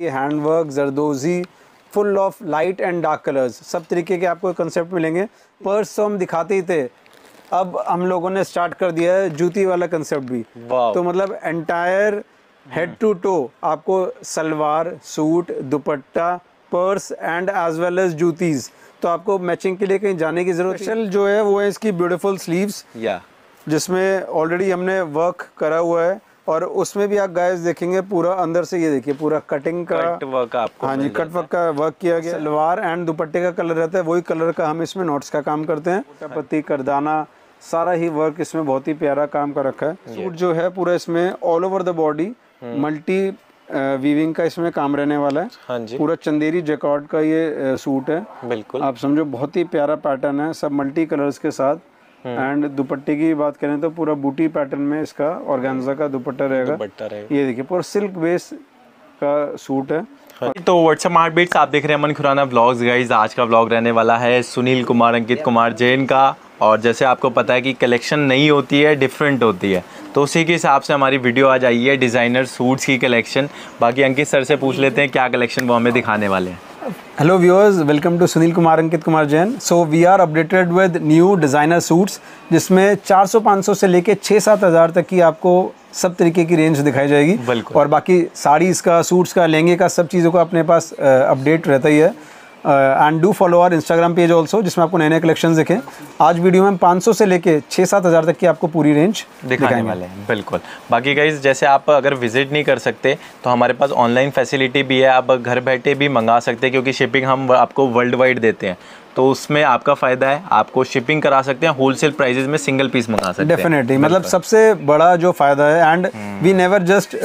ये hand work zardozi full of light and dark colours सब तरीके के आपको कंसेप्ट मिलेंगे। पर्स तो हम दिखाते ही थे। अब हम लोगों ने स्टार्ट कर दिया है जूती वाला कंसेप्ट भी। तो मतलब एंटायर हेड टू टो आपको salwar suit dupatta purse and as well as juttis. तो आपको मैचिंग के लिए कहीं जाने की ज़रूरत स्पेशल जो है वो है इसकी ब्यूटीफुल स्लीव्स या जिसमें ऑलरेडी हमने वर्क करा हुआ है। और उसमें भी आप गाइस देखेंगे पूरा अंदर से ये देखिए पूरा कटिंग का कट वर्क आपको हाँ जी कट वर्क का वर्क किया गया। सलवार एंड दुपट्टे का कलर रहता है वही कलर का हम इसमें नोट्स का काम करते हैं। पत्ती करदाना सारा ही वर्क इसमें बहुत ही प्यारा काम कर रखा है। सूट जो है पूरा इसमें all over the body multi weaving का इसमें काम रहने वाला है। हाँ जी। पूरा चंदेरी जैकॉर्ड का ये सूट है। बिल्कुल। आप समझो बहुत ही प्यारा पैटर्न है सब मल्टी कलर्स के साथ। एंड दुपट्टे की बात करें तो पूरा बूटी पैटर्न में इसका ऑर्गेन्जा का दुपट्टा रहेगा। दुपट्टा रहेगा। ये देखिए पूरा सिल्क बेस का सूट है। तो व्हाट्सएप मार्ट बीट्स आप देख रहे हैं अमन खुराना ब्लॉग्स गाइज़ आज का ब्लॉग रहने वाला है सुनील कुमार अंकित कुमार जैन का। और जैसे आपको पता है कि कलेक्शन नई होती है डिफरेंट होती है। तो उसी के हिसाब से हमारी वीडियो आज आई है डिज़ाइनर सूट्स की कलेक्शन बाकी अंकित सर से पूछ लेते हैं क्या कलेक्शन वो हमें दिखाने वाले हैं। Hello viewers welcome to Sunil Kumar Ankit Kumar Jain so we are updated with new designer suits जिसमें 400-500 से लेके 6-7 हज़ार तक की आपको सब तरीके की रेंज दिखाई जाएगी। बिल्कुल। और बाकी साड़ीज़ का सूट्स का लहंगे का सब चीज़ों का अपने पास अपडेट रहता ही है। And do follow our Instagram page also जिसमें आपको नए नए कलेक्शन दिखें। आज वीडियो में हम 500 से लेके 6-7 हज़ार तक की आपको पूरी रेंज दिखाने वाले हैं बिल्कुल। बाकी गाइज़ जैसे आप अगर विज़िट नहीं कर सकते तो हमारे पास ऑनलाइन फैसिलिटी भी है। आप घर बैठे भी मंगा सकते हैं क्योंकि शिपिंग हम आपको वर्ल्ड वाइड देते हैं। तो उसमें आपका फ़ायदा है आपको शिपिंग करा सकते हैं होलसेल प्राइजेज में सिंगल पीस मंगा सकते हैं। डेफिनेटली मतलब सबसे बड़ा जो फ़ायदा है and we never just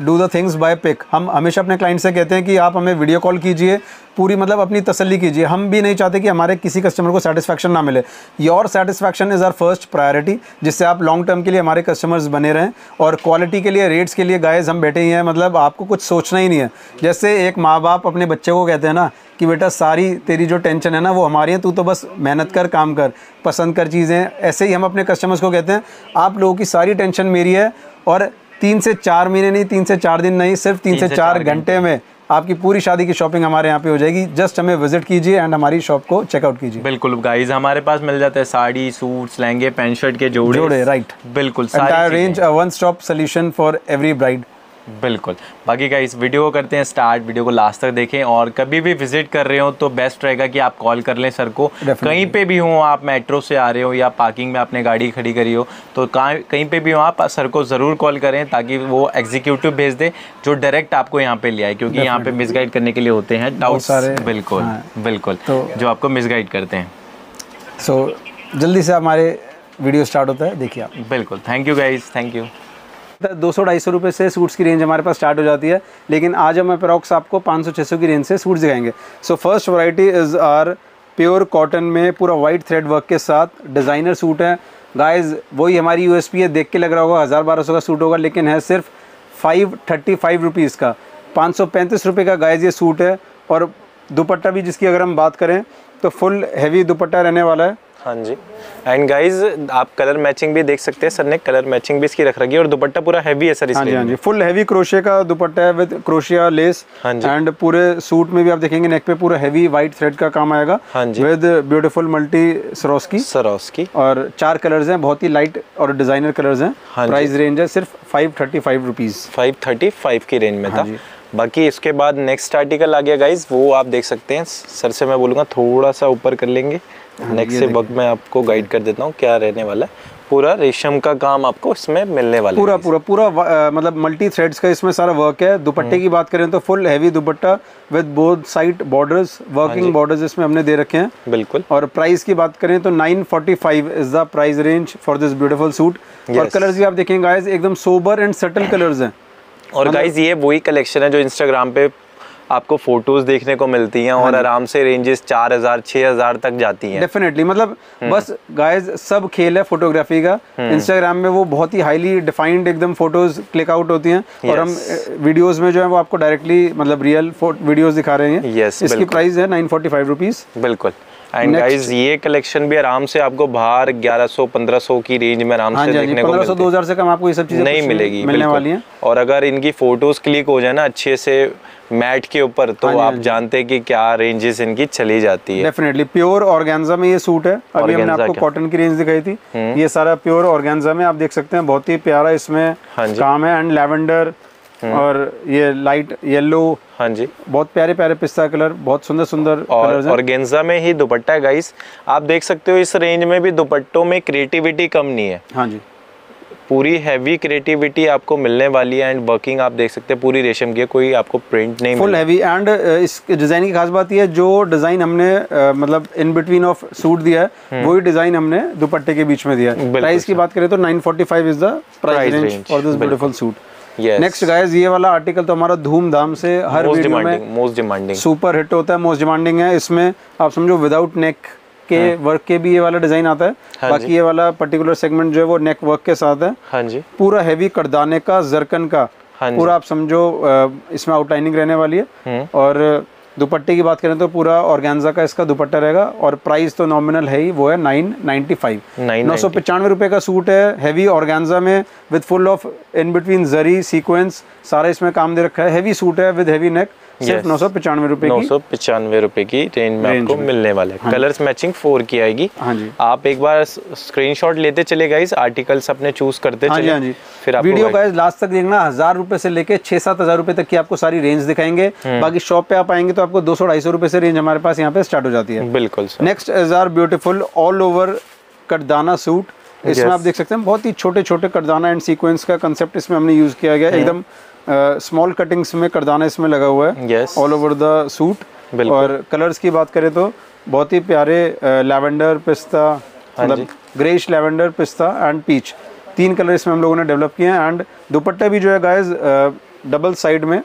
do the things by pick हम हमेशा अपने क्लाइंट से कहते हैं कि आप हमें वीडियो कॉल कीजिए पूरी मतलब अपनी तसल्ली कीजिए। हम भी नहीं चाहते कि हमारे किसी कस्टमर को सेटिस्फैक्शन ना मिले। Your satisfaction is our first priority जिससे आप लॉन्ग टर्म के लिए हमारे कस्टमर्स बने रहें और क्वालिटी के लिए रेट्स के लिए गाइस हम बैठे ही हैं मतलब आपको कुछ सोचना ही नहीं है। जैसे एक माँ बाप अपने बच्चे को कहते हैं ना कि बेटा सारी तेरी जो टेंशन है ना वो हमारी है तू तो बस मेहनत कर काम कर पसंद कर चीज़ें। ऐसे ही हम अपने कस्टमर्स को कहते हैं आप लोगों की सारी टेंशन मेरी है और तीन से चार महीने नहीं तीन से चार दिन नहीं सिर्फ़ तीन तीन से चार घंटे में आपकी पूरी शादी की शॉपिंग हमारे यहाँ पे हो जाएगी। जस्ट हमें विज़िट कीजिए एंड हमारी शॉप को चेकआउट कीजिए। बिल्कुल गाइज़ हमारे पास मिल जाते हैं साड़ी सूट्स लहंगे पैंट शर्ट के जोड़े। जोड़े राइट बिल्कुल range one stop solution for every bride बिल्कुल। बाकी का इस वीडियो को करते हैं स्टार्ट वीडियो को लास्ट तक देखें और कभी भी विज़िट कर रहे हो तो बेस्ट रहेगा कि आप कॉल कर लें सर को। Definitely. कहीं पे भी हो आप मेट्रो से आ रहे हो या पार्किंग में आपने गाड़ी खड़ी करी हो तो कहाँ कहीं पे भी हो आप सर को ज़रूर कॉल करें ताकि वो एग्जीक्यूटिव भेज दे जो डायरेक्ट आपको यहाँ पे ले आए क्योंकि यहाँ पे मिसगाइड करने के लिए होते हैं डाउट सारे- बिल्कुल हाँ। बिल्कुल। तो- जो आपको मिसगाइड करते हैं। सो जल्दी से हमारे वीडियो स्टार्ट होता है देखिए आप। बिल्कुल। Thank you guys thank you दो सौ ढाई सौ रुपये से सूट्स की रेंज हमारे पास स्टार्ट हो जाती है। लेकिन आज हम अप्रॉक्स आपको पाँच सौ छः सौ की रेंज से सूट्स दिखाएँगे। So first variety is our pure cotton में पूरा वाइट थ्रेड वर्क के साथ डिज़ाइनर सूट है। गाइस वही हमारी यूएसपी है, देख के लग रहा होगा, हज़ार बारह सौ का सूट होगा, लेकिन है सिर्फ़ फाइव थर्टी फाइव रुपीज़ का। पाँच सौ पैंतीस रुपये का गाइस ये सूट है। और दुपट्टा भी जिसकी अगर हम बात करें तो फुल हैवी दुपट्टा रहने वाला है। हाँ जी। एंड गाइज़ आप कलर मैचिंग भी देख सकते हैं सर ने कलर मैचिंग भी इसकी रख रखी है और दुपट्टा पूरा हैवी है सर हाँ जी हाँ जी। फुल हैवी क्रोशे का दुपट्टा है विद क्रोशिया लेस हाँ जी। एंड पूरे सूट में भी आप देखेंगे नेक पे पूरा हैवी वाइट थ्रेड का काम आएगा हाँ जी। विद ब्यूटीफुल मल्टी सरोस्की सरोस की और चार कलर्स हैं बहुत ही लाइट और डिज़ाइनर कलर्स हैं। हाँ प्राइस रेंज है सिर्फ़ फाइव थर्टी फाइव रुपीज़ 535 की रेंज में हाँ था। बाकी इसके बाद नेक्स्ट आर्टिकल आ गया गाइज़ वो आप देख सकते हैं। सर से मैं बोलूँगा थोड़ा सा ऊपर कर लेंगे। नेक्स्ट से वक्त मैं आपको गाइड कर देता हूँ क्या रहने वाला है। पूरा रेशम का काम आपको इसमें मिलने वाला पूरा पूरा पूरा मतलब मल्टी थ्रेड्स का इसमें सारा वर्क है। दुपट्टे की बात करें तो full heavy dupatta with both side borders working borders इसमें हमने दे रखे हैं। बिल्कुल। और प्राइस की बात करें तो 945 is the price range for this beautiful suit और. कलर्स भी आप देखेंगे गाइस एकदम सोबर एंड सटल कलर्स हैं। और गाइज़ ये वही कलेक्शन है जो इंस्टाग्राम पे आपको फ़ोटोज़ देखने को मिलती हैं हाँ और आराम से रेंजेस चार हज़ार छह हज़ार तक जाती हैं। डेफिनेटली मतलब बस गाइस सब खेल है फोटोग्राफी का। इंस्टाग्राम में वो बहुत ही हाईली डिफाइंड एकदम फ़ोटोज़ क्लिक आउट होती हैं और हम वीडियोस में जो है वो आपको डायरेक्टली मतलब रियल वीडियोस दिखा रहे हैं। इसकी प्राइस है नाइन फोर्टी फाइव रुपीज़ बिल्कुल। एंड गाइस ये कलेक्शन भी आराम से आपको बाहर 1100 1500 की रेंज में आराम हाँ से हाँ जी देखने को मिलती दो हज़ार से कम आपको ये सब चीज़ें नहीं मिलेगी मिलने वाली हैं। और अगर इनकी फ़ोटोज़ क्लिक हो जाए ना अच्छे से मैट के ऊपर तो हाँ आप हाँ जानते हैं कि क्या रेंजेस इनकी चली जाती है। डेफिनेटली प्योर ऑर्गेन्जा में ये सूट है। अभी हमने आपको हम्म। कॉटन की रेंज दिखाई थी। ये सारा प्योर ऑर्गेन्जा में आप देख सकते हैं बहुत ही प्यारा इसमें हाँ। हम्म। काम है। एंड लैवेंडर और ये लाइट येलो हाँ जी। बहुत प्यारे प्यारे पिस्ता कलर बहुत सुंदर सुंदर और हैं। ऑर्गेन्जा में ही दुपट्टा है गाइस आप देख सकते हो इस रेंज में भी दुपट्टों में क्रिएटिविटी कम नहीं है। हाँ जी। पूरी हैवी क्रिएटिविटी आपको मिलने वाली है एंड वर्किंग आप देख सकते हैं पूरी रेशम की कोई आपको प्रिंट नहीं फुल हैवी एंड इस डिज़ाइन की खास बात यह है जो डिज़ाइन हमने uh, मतलब इन बिटवीन ऑफ़ सूट दिया है वही डिज़ाइन हमने दुपट्टे के बीच में दिया है। हम्म। प्राइस की बात करें तो 945 is the price range for this beautiful suit Yes. Next guys ये वाला आर्टिकल तो हमारा धूमधाम से हर वीडियो में मोस्ट डिमांडिंग सुपर हिट होता है मोस्ट डिमांडिंग है। इसमें आप समझो विदाउट नेक के वर्क के भी ये वाला डिज़ाइन आता है। हाँ बाकी ये वाला पर्टिकुलर सेगमेंट जो है वो नेक वर्क के साथ है। हाँ जी। पूरा हैवी करदाने का जरकन का हाँ पूरा आप समझो इसमें आउटलाइनिंग रहने वाली है। हम्म। और दुपट्टे की बात करें तो पूरा ऑर्गेन्जा का इसका दुपट्टा रहेगा और प्राइस तो नॉमिनल है ही वो है नाइन नाइन्टी फाइव नौ सौ पचानवे रुपये का सूट है हैवी ऑर्गेन्जा में with full of in between zari sequence सारा इसमें काम दे रखा है। हैवी सूट है विद हैवी नेक सिर्फ़ नौ सौ पचानवे रुपये नौ सौ पचानवे रुपए की रेंज में आपको में। मिलने वाला है। कलर्स मैचिंग फोर की आएगी। हाँ जी। आप एक बार स्क्रीनशॉट लेते चले गाइस आर्टिकल्स अपने चूज़ करते हाँ जी चले हाँ जी। फिर आपको वीडियो गाइस लास्ट तक देखना हज़ार रुपए से लेके छह सात हज़ार रुपए तक की आपको सारी रेंज दिखाएँगे। हम्म। बाकी शॉप पे आप आएँगे तो आपको दो सौ ढाई सौ रुपए से रेंज हमारे पास यहाँ पे स्टार्ट हो जाती है। बिल्कुल next is our beautiful all over cutdana suit इसमें आप देख सकते हैं बहुत ही छोटे छोटे कटदाना एंड सीक्वेंस का कंसेप्ट इसमें हमने यूज़ किया गया। एकदम स्मॉल कटिंग्स में करदाना इसमें लगा हुआ है। Yes all over the suit और कलर्स की बात करें तो बहुत ही प्यारे लैवेंडर पिस्ता हाँ मतलब ग्रेश लैवेंडर पिस्ता एंड पीच तीन कलर इसमें हम लोगों ने डेवलप किए हैं एंड दुपट्टा भी जो है गाइस डबल साइड में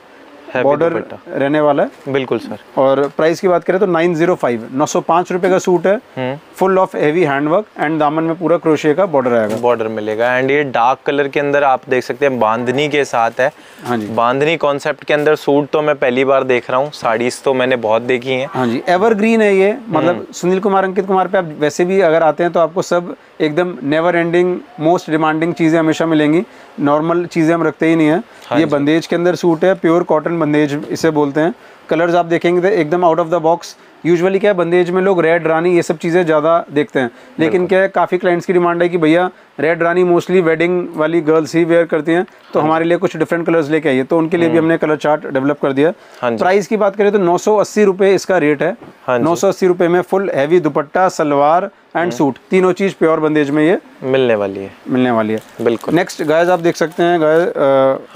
बॉर्डर रहने वाला है। बिल्कुल सर। और प्राइस की बात करें तो 905 905 रुपए का सूट हम्म। है full of heavy handwork and दामन में पूरा क्रोशिया का बॉर्डर आएगा। बॉर्डर मिलेगा। एंड ये डार्क कलर के अंदर आप देख सकते हैं बांधनी के साथ है। हाँ जी। बांधनी कॉन्सेप्ट के अंदर सूट तो मैं पहली बार देख रहा हूँ। साड़ीज तो मैंने बहुत देखी हैं। हाँ जी एवरग्रीन है ये। मतलब हम्म। सुनील कुमार अंकित कुमार पे आप वैसे भी अगर आते हैं तो आपको सब एकदम नेवर एंडिंग मोस्ट डिमांडिंग चीज़ें हमेशा मिलेंगी। नॉर्मल चीज़ें हम रखते ही नहीं है। हाँ ये बंदेज के अंदर सूट है प्योर कॉटन बंदेज इसे बोलते हैं। कलर्स आप देखेंगे तो एकदम out of the box usually क्या है बंदेज में लोग रेड रानी ये सब चीज़ें ज़्यादा देखते हैं। लेकिन क्या है काफ़ी क्लाइंट्स की डिमांड है कि भैया रेड रानी मोस्टली वेडिंग वाली गर्ल्स ही वेयर करती हैं तो हमारे लिए कुछ डिफरेंट कलर्स लेके आइए। तो उनके लिए भी हमने कलर चार्ट डेवलप कर दिया। हाँ प्राइस की बात करें तो नौ सौ इसका रेट है। हाँ नौ सौ में full heavy dupatta salwar and suit तीनों चीज़ प्योर बंदेज में ये मिलने वाली है। मिलने वाली है। बिल्कुल। नेक्स्ट गायज आप देख सकते हैं गाय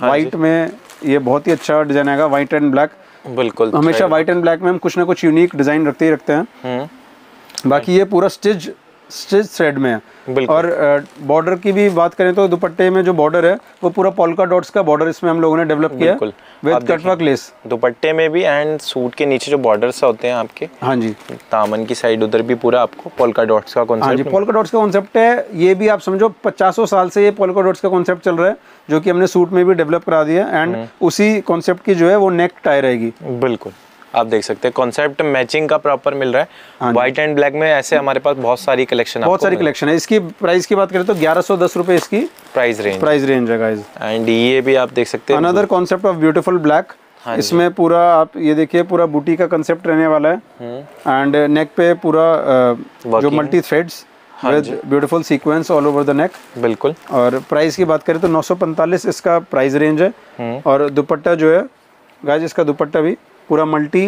वाइट में ये बहुत ही अच्छा डिज़ाइन आएगा वाइट एंड ब्लैक बिल्कुल हमेशा व्हाइट एंड ब्लैक में हम कुछ ना कुछ यूनिक डिज़ाइन रखते ही रखते हैं। हम्म। बाकी ये पूरा स्टिच स्टिच थ्रेड में है। और बॉर्डर की भी बात करें तो दुपट्टे में जो बॉर्डर है वो पूरा पोल्का डॉट्स का बॉर्डर इसमें हम लोगों ने डेवलप किया। विद कटवर्क लेस दुपट्टे में भी एंड सूट के नीचे जो बॉर्डर्स होते हैं आपके हाँ जी। दामन की साइड उधर भी पूरा आपको पोल्का डॉट्स का हाँ जी पोल्का डॉट्स का कॉन्सेप्ट है। ये भी आप समझो पचासों साल से ये पोलका डॉट्स का कॉन्सेप्ट चल रहा है जो कि हमने सूट में भी डेवलप करा दिया एंड हम्म। उसी कॉन्सेप्ट की जो है वो नेक टाई रहेगी। बिल्कुल। आप देख सकते हैं। कॉन्सेप्ट मैचिंग का प्रॉपर मिल रहा हाँ। व्हाइट एंड ब्लैक में ऐसे हमारे पास बहुत सारी कलेक्शन बहुत सारी कलेक्शन है। इसकी प्राइस की बात करें तो ग्यारह सौ दस रुपये इसकी प्राइस रेंज प्राइस रेंज है गाइज़ एंड ये भी आप देख सकते हैं। Another concept of beautiful black हाँ इसमें पूरा आप ये देखिए पूरा बूटी का कंसेप्ट रहने वाला है। हम्म, एंड नेक पे पूरा जो multi threads with beautiful sequence all over the neck बिल्कुल। और प्राइस की बात करें तो 945 इसका प्राइस रेंज है। हम्म। और दुपट्टा जो है गाइस इसका दुपट्टा भी पूरा मल्टी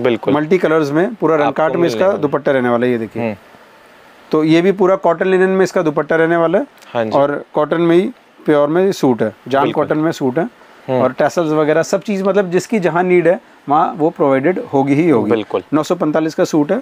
बिल्कुल। मल्टी कलर्स में पूरा रंगकाट में इसका दुपट्टा रहने वाला है ये देखिए। हम्म, तो ये भी पूरा कॉटन लिनन में इसका दुपट्टा रहने वाला है हाँ और कॉटन में ही प्योर में सूट है जान कॉटन में सूट है। हम्म। और टेसल्स वगैरह सब चीज़ मतलब जिसकी जहाँ नीड है वहाँ वो प्रोवाइडेड होगी ही होगी। बिल्कुल। नौ सौ पैंतालीस का सूट है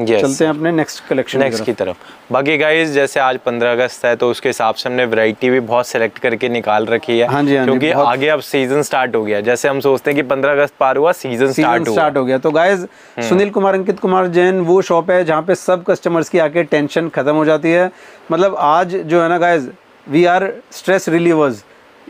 यस चलते हैं अपने नेक्स्ट कलेक्शन नेक्स्ट की तरफ़। बाकी गाइस जैसे आज 15 अगस्त है तो उसके हिसाब से हमने वैरायटी भी बहुत सेलेक्ट करके निकाल रखी है। हाँ जी, हाँ क्योंकि बहुत- आगे अब सीज़न स्टार्ट हो गया। जैसे हम सोचते हैं कि 15 अगस्त पार हुआ सीज़न स्टार्ट स्टार्ट हो गया। तो गाइज़ हम्म। सुनील कुमार अंकित कुमार जैन वो शॉप है जहाँ पे सब कस्टमर्स की आके टेंशन खत्म हो जाती है। मतलब आज जो है ना guys we are stress relievers.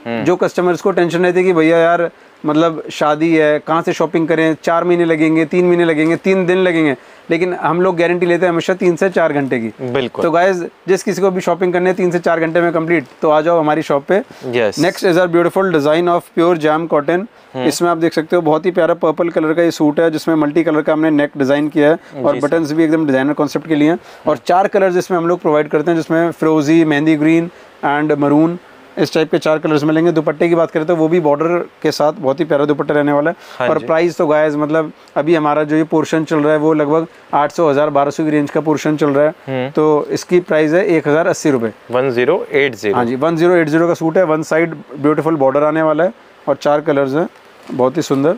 जो कस्टमर्स को टेंशन रहती है कि भैया यार मतलब शादी है कहाँ से शॉपिंग करें? चार महीने लगेंगे तीन महीने लगेंगे तीन दिन लगेंगे। लेकिन हम लोग गारंटी लेते हैं हमेशा तीन से चार घंटे की। बिल्कुल। तो गाइज़ जिस किसी को भी शॉपिंग करनी है तीन से चार घंटे में कंप्लीट तो आ जाओ हमारी शॉप पे। Next is our beautiful design of pure jam cotton इसमें आप देख सकते हो बहुत ही प्यारा पर्पल कलर का ये सूट है जिसमें मल्टी कलर का हमने नेक डिज़ाइन किया है और बटन भी एकदम डिज़ाइनर कॉन्सेप्ट के लिए और चार कलर जिसमें हम लोग प्रोवाइड करते हैं जिसमें फ्रोजी मेहंदी ग्रीन एंड मरून इस टाइप के चार कलर्स मिलेंगे। दुपट्टे की बात करें तो वो भी बॉर्डर के साथ बहुत ही प्यारा दुपट्टा रहने वाला है। और प्राइस तो गायज मतलब अभी हमारा जो ये पोर्शन चल रहा है वो लगभग आठ सौ हज़ार बारह सौ की रेंज का पोर्शन चल रहा है। तो इसकी प्राइस है एक हज़ार अस्सी रुपये वन ज़ीरो एट ज़ीरो हाँ जी वन ज़ीरो एट ज़ीरो का सूट है। वन साइड ब्यूटीफुल बॉर्डर आने वाला है और चार कलर्स हैं। बहुत ही सुंदर।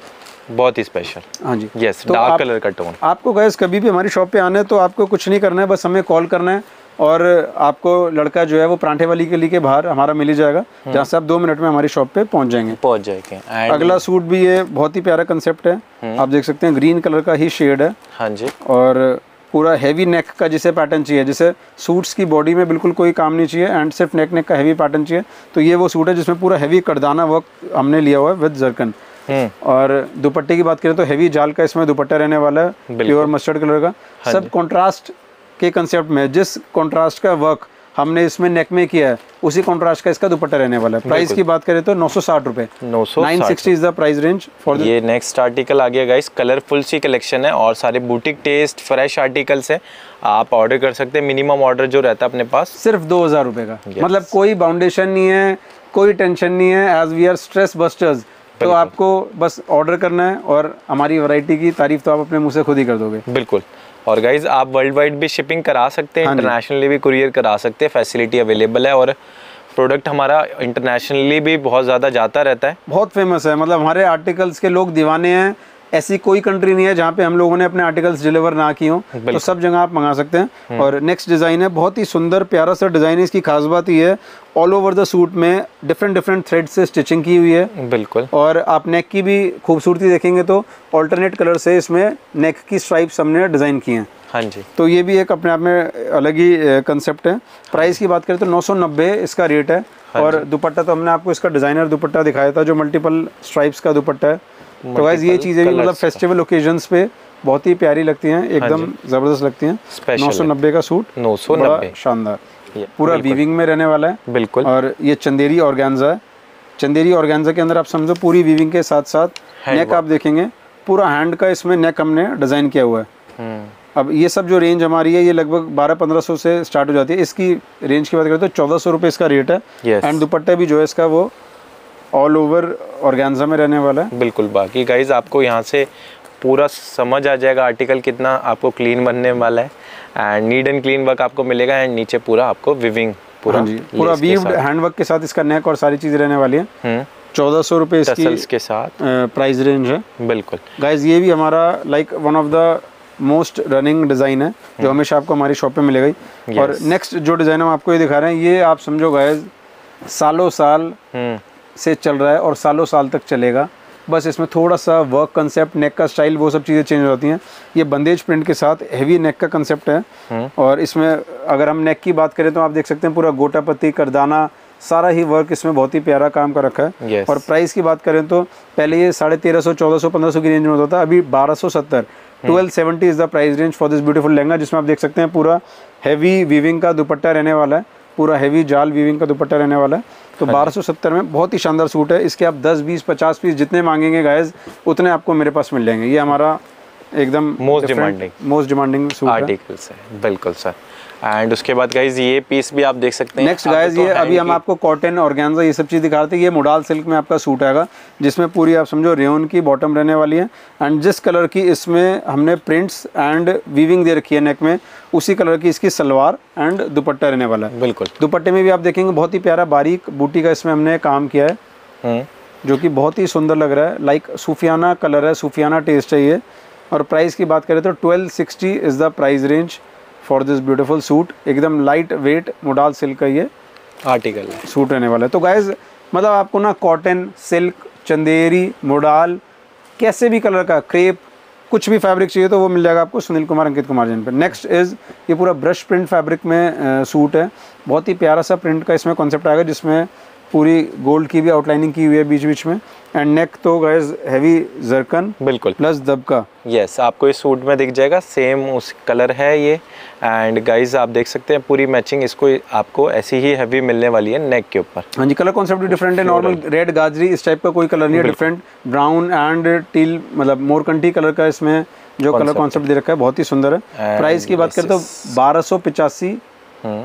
बहुत ही स्पेशल हाँ जी। यस तो डार्क कलर का टोन आपको गैस कभी भी हमारी शॉप पे आना है तो आपको कुछ नहीं करना है बस हमें कॉल करना है। और आपको लड़का जो है वो परांठे वाली गली के बाहर हमारा मिल ही जाएगा जहाँ से आप दो मिनट में हमारी शॉप पे पहुँच जाएँगे। पहुँच जाएँगे। अगला सूट भी ये बहुत ही प्यारा कंसेप्ट है। आप देख सकते हैं ग्रीन कलर का ही शेड है। हाँ जी। और पूरा हैवी नेक का जिसे पैटर्न चाहिए जैसे सूट्स की बॉडी में बिल्कुल कोई काम नहीं चाहिए एंड सिर्फ़ नेक नेक का हैवी पैटर्न चाहिए तो ये वो सूट है जिसमें पूरा हैवी करदाना वर्क हमने लिया हुआ है विद जरकन हम्म। और दुपट्टे की बात करें तो हैवी जाल का इसमें दुपट्टा रहने वाला है प्योर मस्टर्ड कलर का। सब कॉन्ट्रास्ट के कंसेप्ट में जिस कॉन्ट्रास्ट का वर्क हमने इसमें नेक में किया है उसी कॉन्ट्रास्ट का इसका दुपट्टा रहने वाला है। प्राइस की बात करें तो नौ सौ साठ nine sixty is the price range for ये नेक्स्ट आर्टिकल आ गया गाइस कलरफुल सी कलेक्शन है और सारे बुटीक टेस्ट फ्रेश आर्टिकल्स हैं। आप ऑर्डर कर सकते हैं। मिनिमम ऑर्डर जो रहता है अपने पास। सिर्फ़ दो हज़ार रुपये का। मतलब कोई बाउंडेशन नहीं है कोई टेंशन नहीं है। As we are stress busters तो आपको बस ऑर्डर करना है और हमारी वैरायटी की तारीफ़ तो आप अपने मुँह से खुद ही कर दोगे। बिल्कुल। और गाइज़ आप वर्ल्ड वाइड भी शिपिंग करा सकते हैं हाँ इंटरनेशनली भी कुरियर करा सकते हैं फैसिलिटी अवेलेबल है और प्रोडक्ट हमारा इंटरनेशनली भी बहुत ज़्यादा जाता रहता है। बहुत फ़ेमस है मतलब हमारे आर्टिकल्स के लोग दीवाने हैं ऐसी कोई कंट्री नहीं है जहाँ पे हम लोगों ने अपने आर्टिकल्स डिलीवर ना किए हों। तो सब जगह आप मंगा सकते हैं। और नेक्स्ट डिज़ाइन है बहुत ही सुंदर प्यारा सा डिज़ाइन है। इसकी खास बात ये है ऑल ओवर द सूट में डिफरेंट डिफरेंट थ्रेड से स्टिचिंग की हुई है। बिल्कुल। और आप नेक की भी खूबसूरती देखेंगे तो ऑल्टरनेट कलर से इसमें नेक की स्ट्राइप्स हमने डिज़ाइन किए हैं। हाँ जी। तो ये भी एक अपने आप में अलग ही कंसेप्ट है। प्राइस की बात करें तो 990 इसका रेट है। हाँ और दुपट्टा तो हमने आपको इसका डिज़ाइनर दुपट्टा दिखाया था जो मल्टीपल स्ट्राइप्स का दुपट्टा है। तो गाइज़ ये चीज़ें भी मतलब फेस्टिवल ओकेजन्स पे बहुत ही प्यारी लगती हैं एकदम ज़बरदस्त लगती हैं। Special 990 का सूट 990 बड़ा शानदार। पूरा वीविंग में रहने वाला है। बिल्कुल। और ये चंदेरी ऑर्गेन्जा है। चंदेरी ऑर्गेन्जा के अंदर आप समझो पूरी वीविंग के साथ साथ नेक आप देखेंगे पूरा हैंड का इसमें नेक हमने डिज़ाइन किया हुआ है। हम्म, अब ये सब जो रेंज हमारी है ये लगभग बारह पंद्रह सौ से स्टार्ट हो जाती है। इसकी रेंज की बात करें तो चौदह सौ रुपये इसका रेट है। एंड दुपट्टा भी जो है इसका वो ऑल ओवर ऑर्गेन्जा में रहने वाला है? बिल्कुल बाकी गाइज़ आपको यहाँ से पूरा समझ आ जाएगा आर्टिकल कितना आपको क्लीन बनने वाला है and neat and clean work आपको मिलेगा एंड नीचे पूरा आपको विविंग पूरा हाँ जी पूरा वीव्ड साथ। हैंडवर्क के साथ इसका नेक और सारी चीज़ें रहने वाली है। हम्म। चौदह सौ रुपये इसकी के साथ। प्राइस रेंज है। बिल्कुल। गाइज़ ये भी हमारा like one of the most running design है जो हमेशा आपको हमारी शॉप पे मिलेगा और नेक्स्ट जो डिज़ाइन हम आपको ये दिखा रहे हैं ये आप समझो गाइज़ सालों साल हम्म। से चल रहा है और सालों साल तक चलेगा। बस इसमें थोड़ा सा वर्क कंसेप्ट नेक का स्टाइल वो सब चीज़ें चेंज हो जाती हैं। ये बंदेज प्रिंट के साथ हैवी नेक का कंसेप्ट है। और इसमें अगर हम नेक की बात करें तो आप देख सकते हैं पूरा गोटा पत्ती करदाना सारा ही वर्क इसमें बहुत ही प्यारा काम कर रखा है। Yes. और प्राइस की बात करें तो पहले ये साढ़े तेरह सौ चौदह सौ पंद्रह सौ की रेंज में होता था अभी बारह सौ सत्तर। Twelve seventy is the price range for this beautiful lehenga जिसमें आप देख सकते हैं पूरा हैवी वीविंग का दुपट्टा रहने वाला है। पूरा हैवी जाल वीविंग का दुपट्टा रहने वाला है। तो बारह सौ सत्तर में बहुत ही शानदार सूट है। इसके आप दस बीस पचास पीस जितने मांगेंगे गायज उतने आपको मेरे पास मिल जाएँगे। ये हमारा एकदम most demanding most demanding suit है। आर्टिकल्स है। बिल्कुल सर एंड उसके बाद गाइज़ ये पीस भी आप देख सकते हैं। नेक्स्ट गाइज़ तो ये अभी हम आपको कॉटन ऑर्गेन्जा ये सब चीज़ दिखा रहे थे। ये मोडाल सिल्क में आपका सूट आएगा जिसमें पूरी आप समझो रेयन की बॉटम रहने वाली है। एंड जिस कलर की इसमें हमने प्रिंट्स एंड वीविंग दे रखी है नेक में उसी कलर की इसकी सलवार एंड दुपट्टा रहने वाला है। बिल्कुल। दुपट्टे में भी आप देखेंगे बहुत ही प्यारा बारीक बूटी का इसमें हमने काम किया है। हम्म। जो कि बहुत ही सुंदर लग रहा है। लाइक सूफियाना कलर है सूफियाना टेस्ट है ये। और प्राइस की बात करें तो twelve sixty is the price range for this beautiful suit एकदम लाइट वेट मोडाल सिल्क का ये आर्टिकल है। सूट रहने वाला है। तो गाइज़ मतलब आपको ना कॉटन सिल्क चंदेरी मोडाल कैसे भी कलर का क्रेप कुछ भी फैब्रिक चाहिए तो वो मिल जाएगा आपको सुनील कुमार अंकित कुमार जैन पे। नेक्स्ट इज़ ये पूरा ब्रश प्रिंट फैब्रिक में आ, सूट है। बहुत ही प्यारा सा प्रिंट का इसमें कॉन्सेप्ट आएगा जिसमें पूरी गोल्ड की भी आउटलाइनिंग की हुई है बीच बीच में। एंड नेक तो गाइज़ हैवी जरकन बिल्कुल। प्लस दबका यस yes, आपको इस सूट में दिख जाएगा। सेम उस कलर है ये। एंड गाइस आप देख सकते हैं पूरी मैचिंग इसको आपको ऐसी ही हैवी मिलने वाली है नेक के ऊपर। हाँ जी कलर कॉन्सेप्ट भी डिफरेंट है नॉर्मल रेड गाजरी इस टाइप का कोई कलर नहीं है डिफरेंट ब्राउन एंड टील मतलब मोरकंटी कलर का इसमें जो कलर कॉन्सेप्ट दे रखा है बहुत ही सुंदर है। प्राइस की बात करें तो बारह पिचासी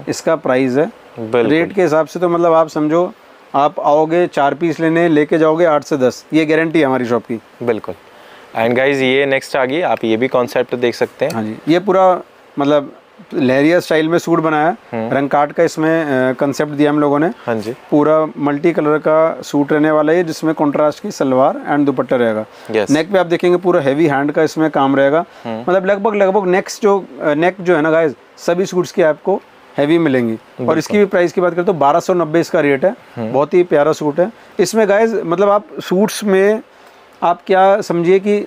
इसका प्राइस है। रेट के हिसाब से तो मतलब आप समझो आप आओगे चार पीस लेने लेके जाओगे आठ से दस ये गारंटी है हमारी शॉप की। बिल्कुल। एंड गाइज़ ये नेक्स्ट आ गई आप ये भी कॉन्सेप्ट देख सकते हैं। हाँ जी ये पूरा मतलब लहरिया स्टाइल में सूट बनाया। हम्म। रंग काट का इसमें कंसेप्ट दिया हम लोगों ने। हाँ जी। पूरा मल्टी कलर का सूट रहने वाला है जिसमें कॉन्ट्रास्ट की सलवार एंड दुपट्टा रहेगा। नेक पे आप देखेंगे पूरा हैवी हैंड का इसमें काम रहेगा। हम्म। मतलब लगभग लगभग नेक्स्ट जो नेक जो है ना गाइज़ सभी सूट्स की आपको हैवी मिलेंगी। और इसकी भी प्राइस की बात करें तो बारह सौ नब्बे इसका रेट है। हम्म। बहुत ही प्यारा सूट है। इसमें गाइज़ मतलब आप सूट्स में आप क्या समझिए कि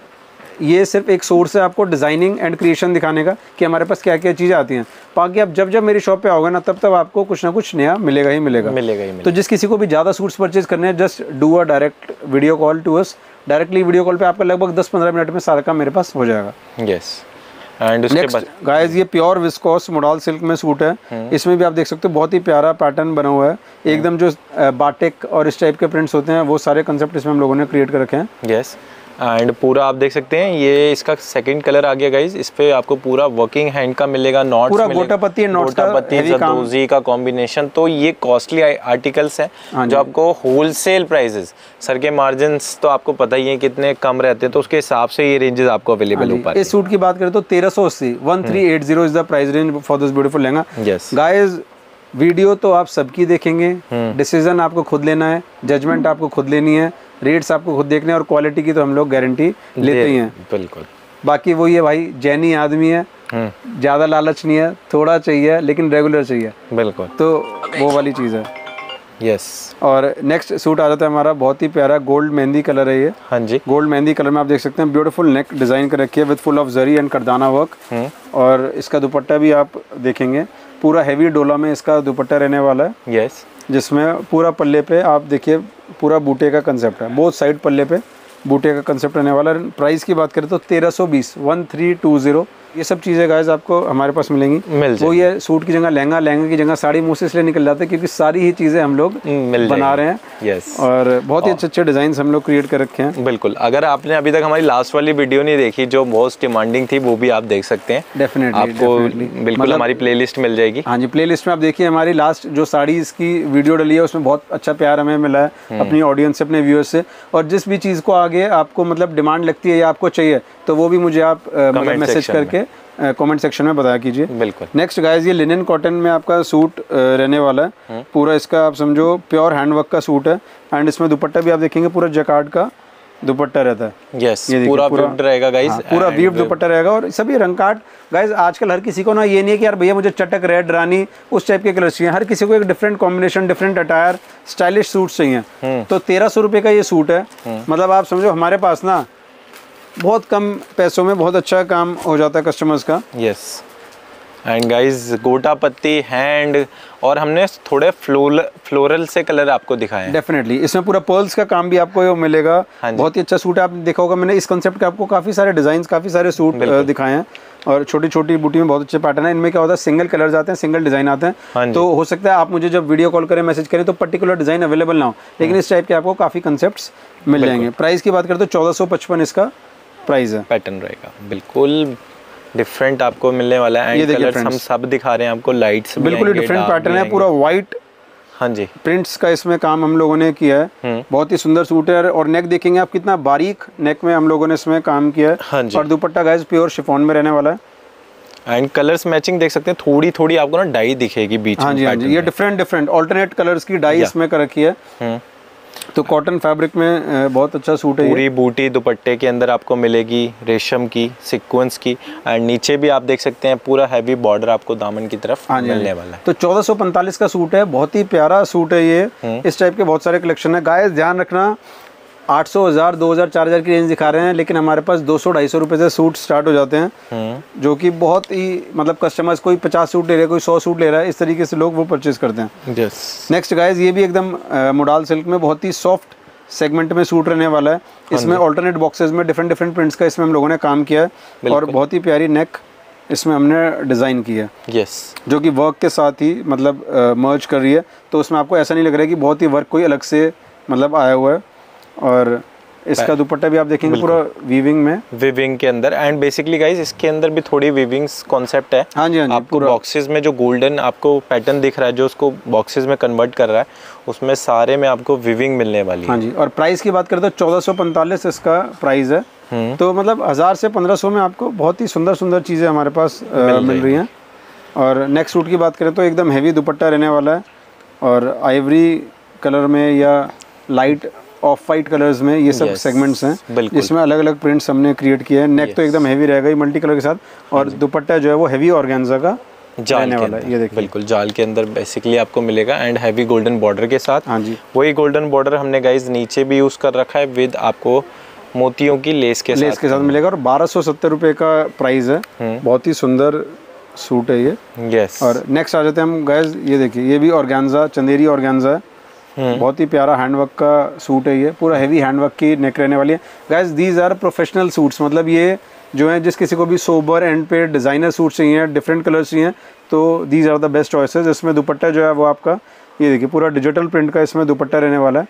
ये सिर्फ़ एक सोर्स है आपको डिज़ाइनिंग एंड क्रिएशन दिखाने का कि हमारे पास क्या क्या चीज़ें आती हैं। बाकी आप जब जब मेरी शॉप पे आओगे ना तब तब आपको कुछ ना कुछ नया मिलेगा ही मिलेगा। मिलेगा ही मिलेगा। तो जिस किसी को भी ज़्यादा सूट्स परचेज करने हैं just do a direct video call to us directly video call पे आपका लगभग 10-15 मिनट में सारा काम मेरे पास हो जाएगा। यस एंड गाइस ये प्योर विस्कोस मोडाल सिल्क में सूट है। हम्म। इसमें भी आप देख सकते हो बहुत ही प्यारा पैटर्न बना हुआ है। एकदम जो बाटिक और इस टाइप के प्रिंट्स होते हैं वो सारे कंसेप्ट इसमें हम लोगों ने क्रिएट कर रखे हैं। यस एंड पूरा आप देख सकते हैं ये इसका सेकंड कलर आ गया गाइज़ इस पे आपको पूरा वर्किंग हैंड का मिलेगा नॉट पूरा गोटा पत्ती and का कॉम्बिनेशन तो ये कॉस्टली आर्टिकल्स हैं हाँ जो आपको होलसेल प्राइसेस सर के मार्जिन तो आपको पता ही है कितने कम रहते हैं तो उसके हिसाब से ये रेंजेस आपको अवेलेबल हो पा इस सूट की बात करें तो तेरह सौ अस्सी one three eight zero is the price range for this beautiful lehenga. Yes guys video तो आप सबकी देखेंगे हम्म। डिसीज़न आपको खुद लेना है जजमेंट आपको खुद लेनी है रेट्स आपको खुद देखने और क्वालिटी की तो हम लोग गारंटी लेते ही हैं। बिल्कुल। बाकी वही है भाई जैनी आदमी है हम्म। ज़्यादा लालच नहीं है थोड़ा चाहिए लेकिन रेगुलर चाहिए। बिल्कुल। तो वो वाली चीज़ है। यस और नेक्स्ट सूट आ जाता है हमारा बहुत ही प्यारा गोल्ड मेहंदी कलर है ये। हाँ जी। गोल्ड मेहंदी कलर में आप देख सकते हैं ब्यूटीफुल नेक डिज़ाइन कर रखी है with full of zari and करदाना work और इसका दुपट्टा भी आप देखेंगे पूरा हैवी डोला में इसका दुपट्टा रहने वाला है। यस जिसमें पूरा पल्ले पे आप देखिए, पूरा बूटे का कंसेप्ट है। बहुत साइड पल्ले पे बूटे का कंसेप्ट रहने वाला है। प्राइस की बात करें तो तेरह सौ बीस वन थ्री टू ज़ीरो ये सब चीज़ें गाइस आपको हमारे पास मिलेंगी। मिल वो ये सूट की जगह लहंगा लहंगा की जगह साड़ी मुँह से इसलिए निकल जाता है क्योंकि सारी ही चीज़ें हम लोग बना रहे हैं। यस और बहुत ही अच्छे अच्छे डिज़ाइन हम लोग क्रिएट कर रखे हैं। बिल्कुल। अगर आपने अभी तक हमारी लास्ट वाली वीडियो नहीं देखी जो मोस्ट डिमांडिंग थी वो भी आप देख सकते हैं। डेफिनेटली आपको बिल्कुल हमारी प्लेलिस्ट मिल जाएगी। हाँ जी प्लेलिस्ट में आप देखिए हमारी लास्ट जो साड़ीज की वीडियो डली है उसमें बहुत अच्छा प्यार हमें मिला है अपनी ऑडियंस से अपने व्यूअर्स से। और जिस भी चीज़ को आगे आपको मतलब डिमांड लगती है या आपको चाहिए तो वो भी मुझे आप मतलब मैसेज section कमेंट सेक्शन में बताया कीजिए। बिल्कुल। नेक्स्ट गाइस ये लिनन कॉटन में आपका सूट रहने वाला है। पूरा इसका आप समझो प्योर हैंडवर्क का सूट है। एंड इसमें दुपट्टा भी आप देखेंगे पूरा जकार्ड का दुपट्टा रहता है। यस ये पूरा पूरा- विप्ड रहेगा गाइस हाँ, पूरा वीव दुपट्टा रहेगा। और सभी रंग काट गाइज़ आजकल हर किसी को ना ये नहीं है कि यार भैया मुझे चटक रेड रानी उस टाइप के कलर चाहिए। हर किसी को एक different combination different attire stylish suit चाहिए। तो तेरह सौ रुपये का ये सूट है। मतलब आप समझो हमारे पास ना बहुत कम पैसों में बहुत अच्छा काम हो जाता है कस्टमर्स का। यस एंड गाइस गोटा पत्ती हैंड और हमने थोड़े फ्लोरल फ्लोरल से कलर आपको दिखाए हैं। डेफिनेटली इसमें पूरा पर्ल्स का काम भी आपको मिलेगा। हाँ बहुत ही अच्छा सूट है आपने देखा होगा मैंने इस कंसेप्ट के आपको काफ़ी सारे डिज़ाइन काफ़ी सारे सूट दिखाए हैं। और छोटी छोटी बूटी में बहुत अच्छे पैटर्न है। इनमें क्या होता है सिंगल कलर्स आते हैं सिंगल डिज़ाइन आते हाँ। हैं। तो हो सकता है आप मुझे जब वीडियो कॉल करें मैसेज करें तो पर्टिकुलर डिज़ाइन अवेलेबल ना हो। लेकिन इस टाइप के आपको काफ़ी कंसेप्ट्स मिल जाएँगे। प्राइस की बात करें तो चौदह इसका। प्राइस है। पैटर्न रहेगा। बिल्कुल डिफरेंट आपको मिलने वाला है। ये देखिए हम सब दिखा रहे हैं आपको लाइट्स बिल्कुल डिफरेंट पैटर्न है पूरा व्हाइट हाँ जी। प्रिंट्स का इसमें काम हम लोगों ने किया है। हम्म। बहुत ही सुंदर सूट है और नेक देखेंगे आप कितना बारीक नेक में हम लोगों ने इसमें काम किया है। हाँ है जी। और दुपट्टा गाइस प्योर शिफॉन में रहने वाला है। एंड कलर्स मैचिंग देख सकते हैं थोड़ी थोड़ी आपको ना डाई दिखेगी बीच हाँ जी हाँ जी ये डिफरेंट डिफरेंट ऑल्टरनेट कलर्स की डाई इसमें कर रखी है। हम्म। तो कॉटन फैब्रिक में बहुत अच्छा सूट है पूरी बूटी दुपट्टे के अंदर आपको मिलेगी रेशम की सिक्वेंस की एंड नीचे भी आप देख सकते हैं पूरा हैवी बॉर्डर आपको दामन की तरफ़ हाँ हाँ। मिलने वाला है तो 1445 का सूट है बहुत ही प्यारा सूट है ये हम्म। इस टाइप के बहुत सारे कलेक्शन है गाय ध्यान रखना आठ सौ हज़ार दो हज़ार चार हज़ार की रेंज दिखा रहे हैं लेकिन हमारे पास दो सौ ढाई सौ रुपये से सूट स्टार्ट हो जाते हैं हम्म। जो कि बहुत ही मतलब कस्टमर्स कोई पचास सूट ले रहा है कोई सौ सूट ले रहा है इस तरीके से लोग वो परचेज करते हैं। नेक्स्ट गाइज़ ये भी एकदम मोडाल सिल्क में बहुत ही सॉफ्ट सेगमेंट में सूट रहने वाला है। इसमें ऑल्टरनेट बॉक्सेज में डिफरेंट डिफरेंट प्रिंट्स का इसमें हम लोगों ने काम किया है और बहुत ही प्यारी नेक इसमें हमने डिज़ाइन की है। यस जो कि वर्क के साथ ही मतलब मर्ज कर रही है तो उसमें आपको ऐसा नहीं लग रहा है कि बहुत ही वर्क कोई अलग से मतलब आया हुआ है। और इसका दुपट्टा भी आप देखेंगे पूरा वीविंग में। विविंग के अंदर। एंड बेसिकली गाइस इसके अंदर भी थोड़ी विविंग्स कॉन्सेप्ट है। हाँ जी हाँ जी आपको बॉक्सेस में जो गोल्डन आपको पैटर्न दिख रहा है जो उसको बॉक्सेस में कन्वर्ट कर रहा है उसमें सारे में आपको विविंग मिलने वाली है हाँ। जी और प्राइस की बात करें तो चौदह इसका प्राइस है। हम्म। तो मतलब हज़ार से पंद्रह सौ में आपको बहुत ही सुंदर सुंदर चीज़ें हमारे पास मिल रही हैं। और नेक्स्ट सूट की बात करें तो एकदम हैवी दुपट्टा रहने वाला है। और आइवरी कलर में या लाइट ऑफ़ वाइट कलर्स में ये सब Yes, सेगमेंट्स हैं। जिसमें अलग अलग प्रिंट्स हमने क्रिएट किए हैं। नेक तो एकदम हैवी रहेगा ये मल्टी कलर के साथ और दुपट्टा जो है वो हैवी ऑर्गेन्जा का जाल के वाला ये देखिए। बिल्कुल जाल के अंदर बेसिकली आपको मिलेगा एंड हैवी गोल्डन बॉर्डर के साथ। हाँ जी। वही गोल्डन बॉर्डर हमने गाइज़ नीचे भी यूज़ कर रखा है विद आपको मोतियों की लेस के लेस के साथ मिलेगा और बारह सौ सत्तर रुपये का प्राइस है। हम्म। बहुत ही सुंदर सूट है ये। यस और नेक्स्ट आ जाते हैं हम गैस ये देखिए ये भी ऑर्गेन्जा चंदेरी ऑर्गेन्जा है। बहुत ही प्यारा हैंडवर्क का सूट है ये। पूरा हैवी हैंडवर्क की नेक रहने वाली है। Guys these are professional suits मतलब ये जो है जिस किसी को भी सोबर एंड पे डिज़ाइनर सूट चाहिए डिफरेंट कलर्स चाहिए तो these are the best choices इसमें दुपट्टा जो है वो आपका ये देखिए पूरा डिजिटल प्रिंट का इसमें दुपट्टा रहने वाला है।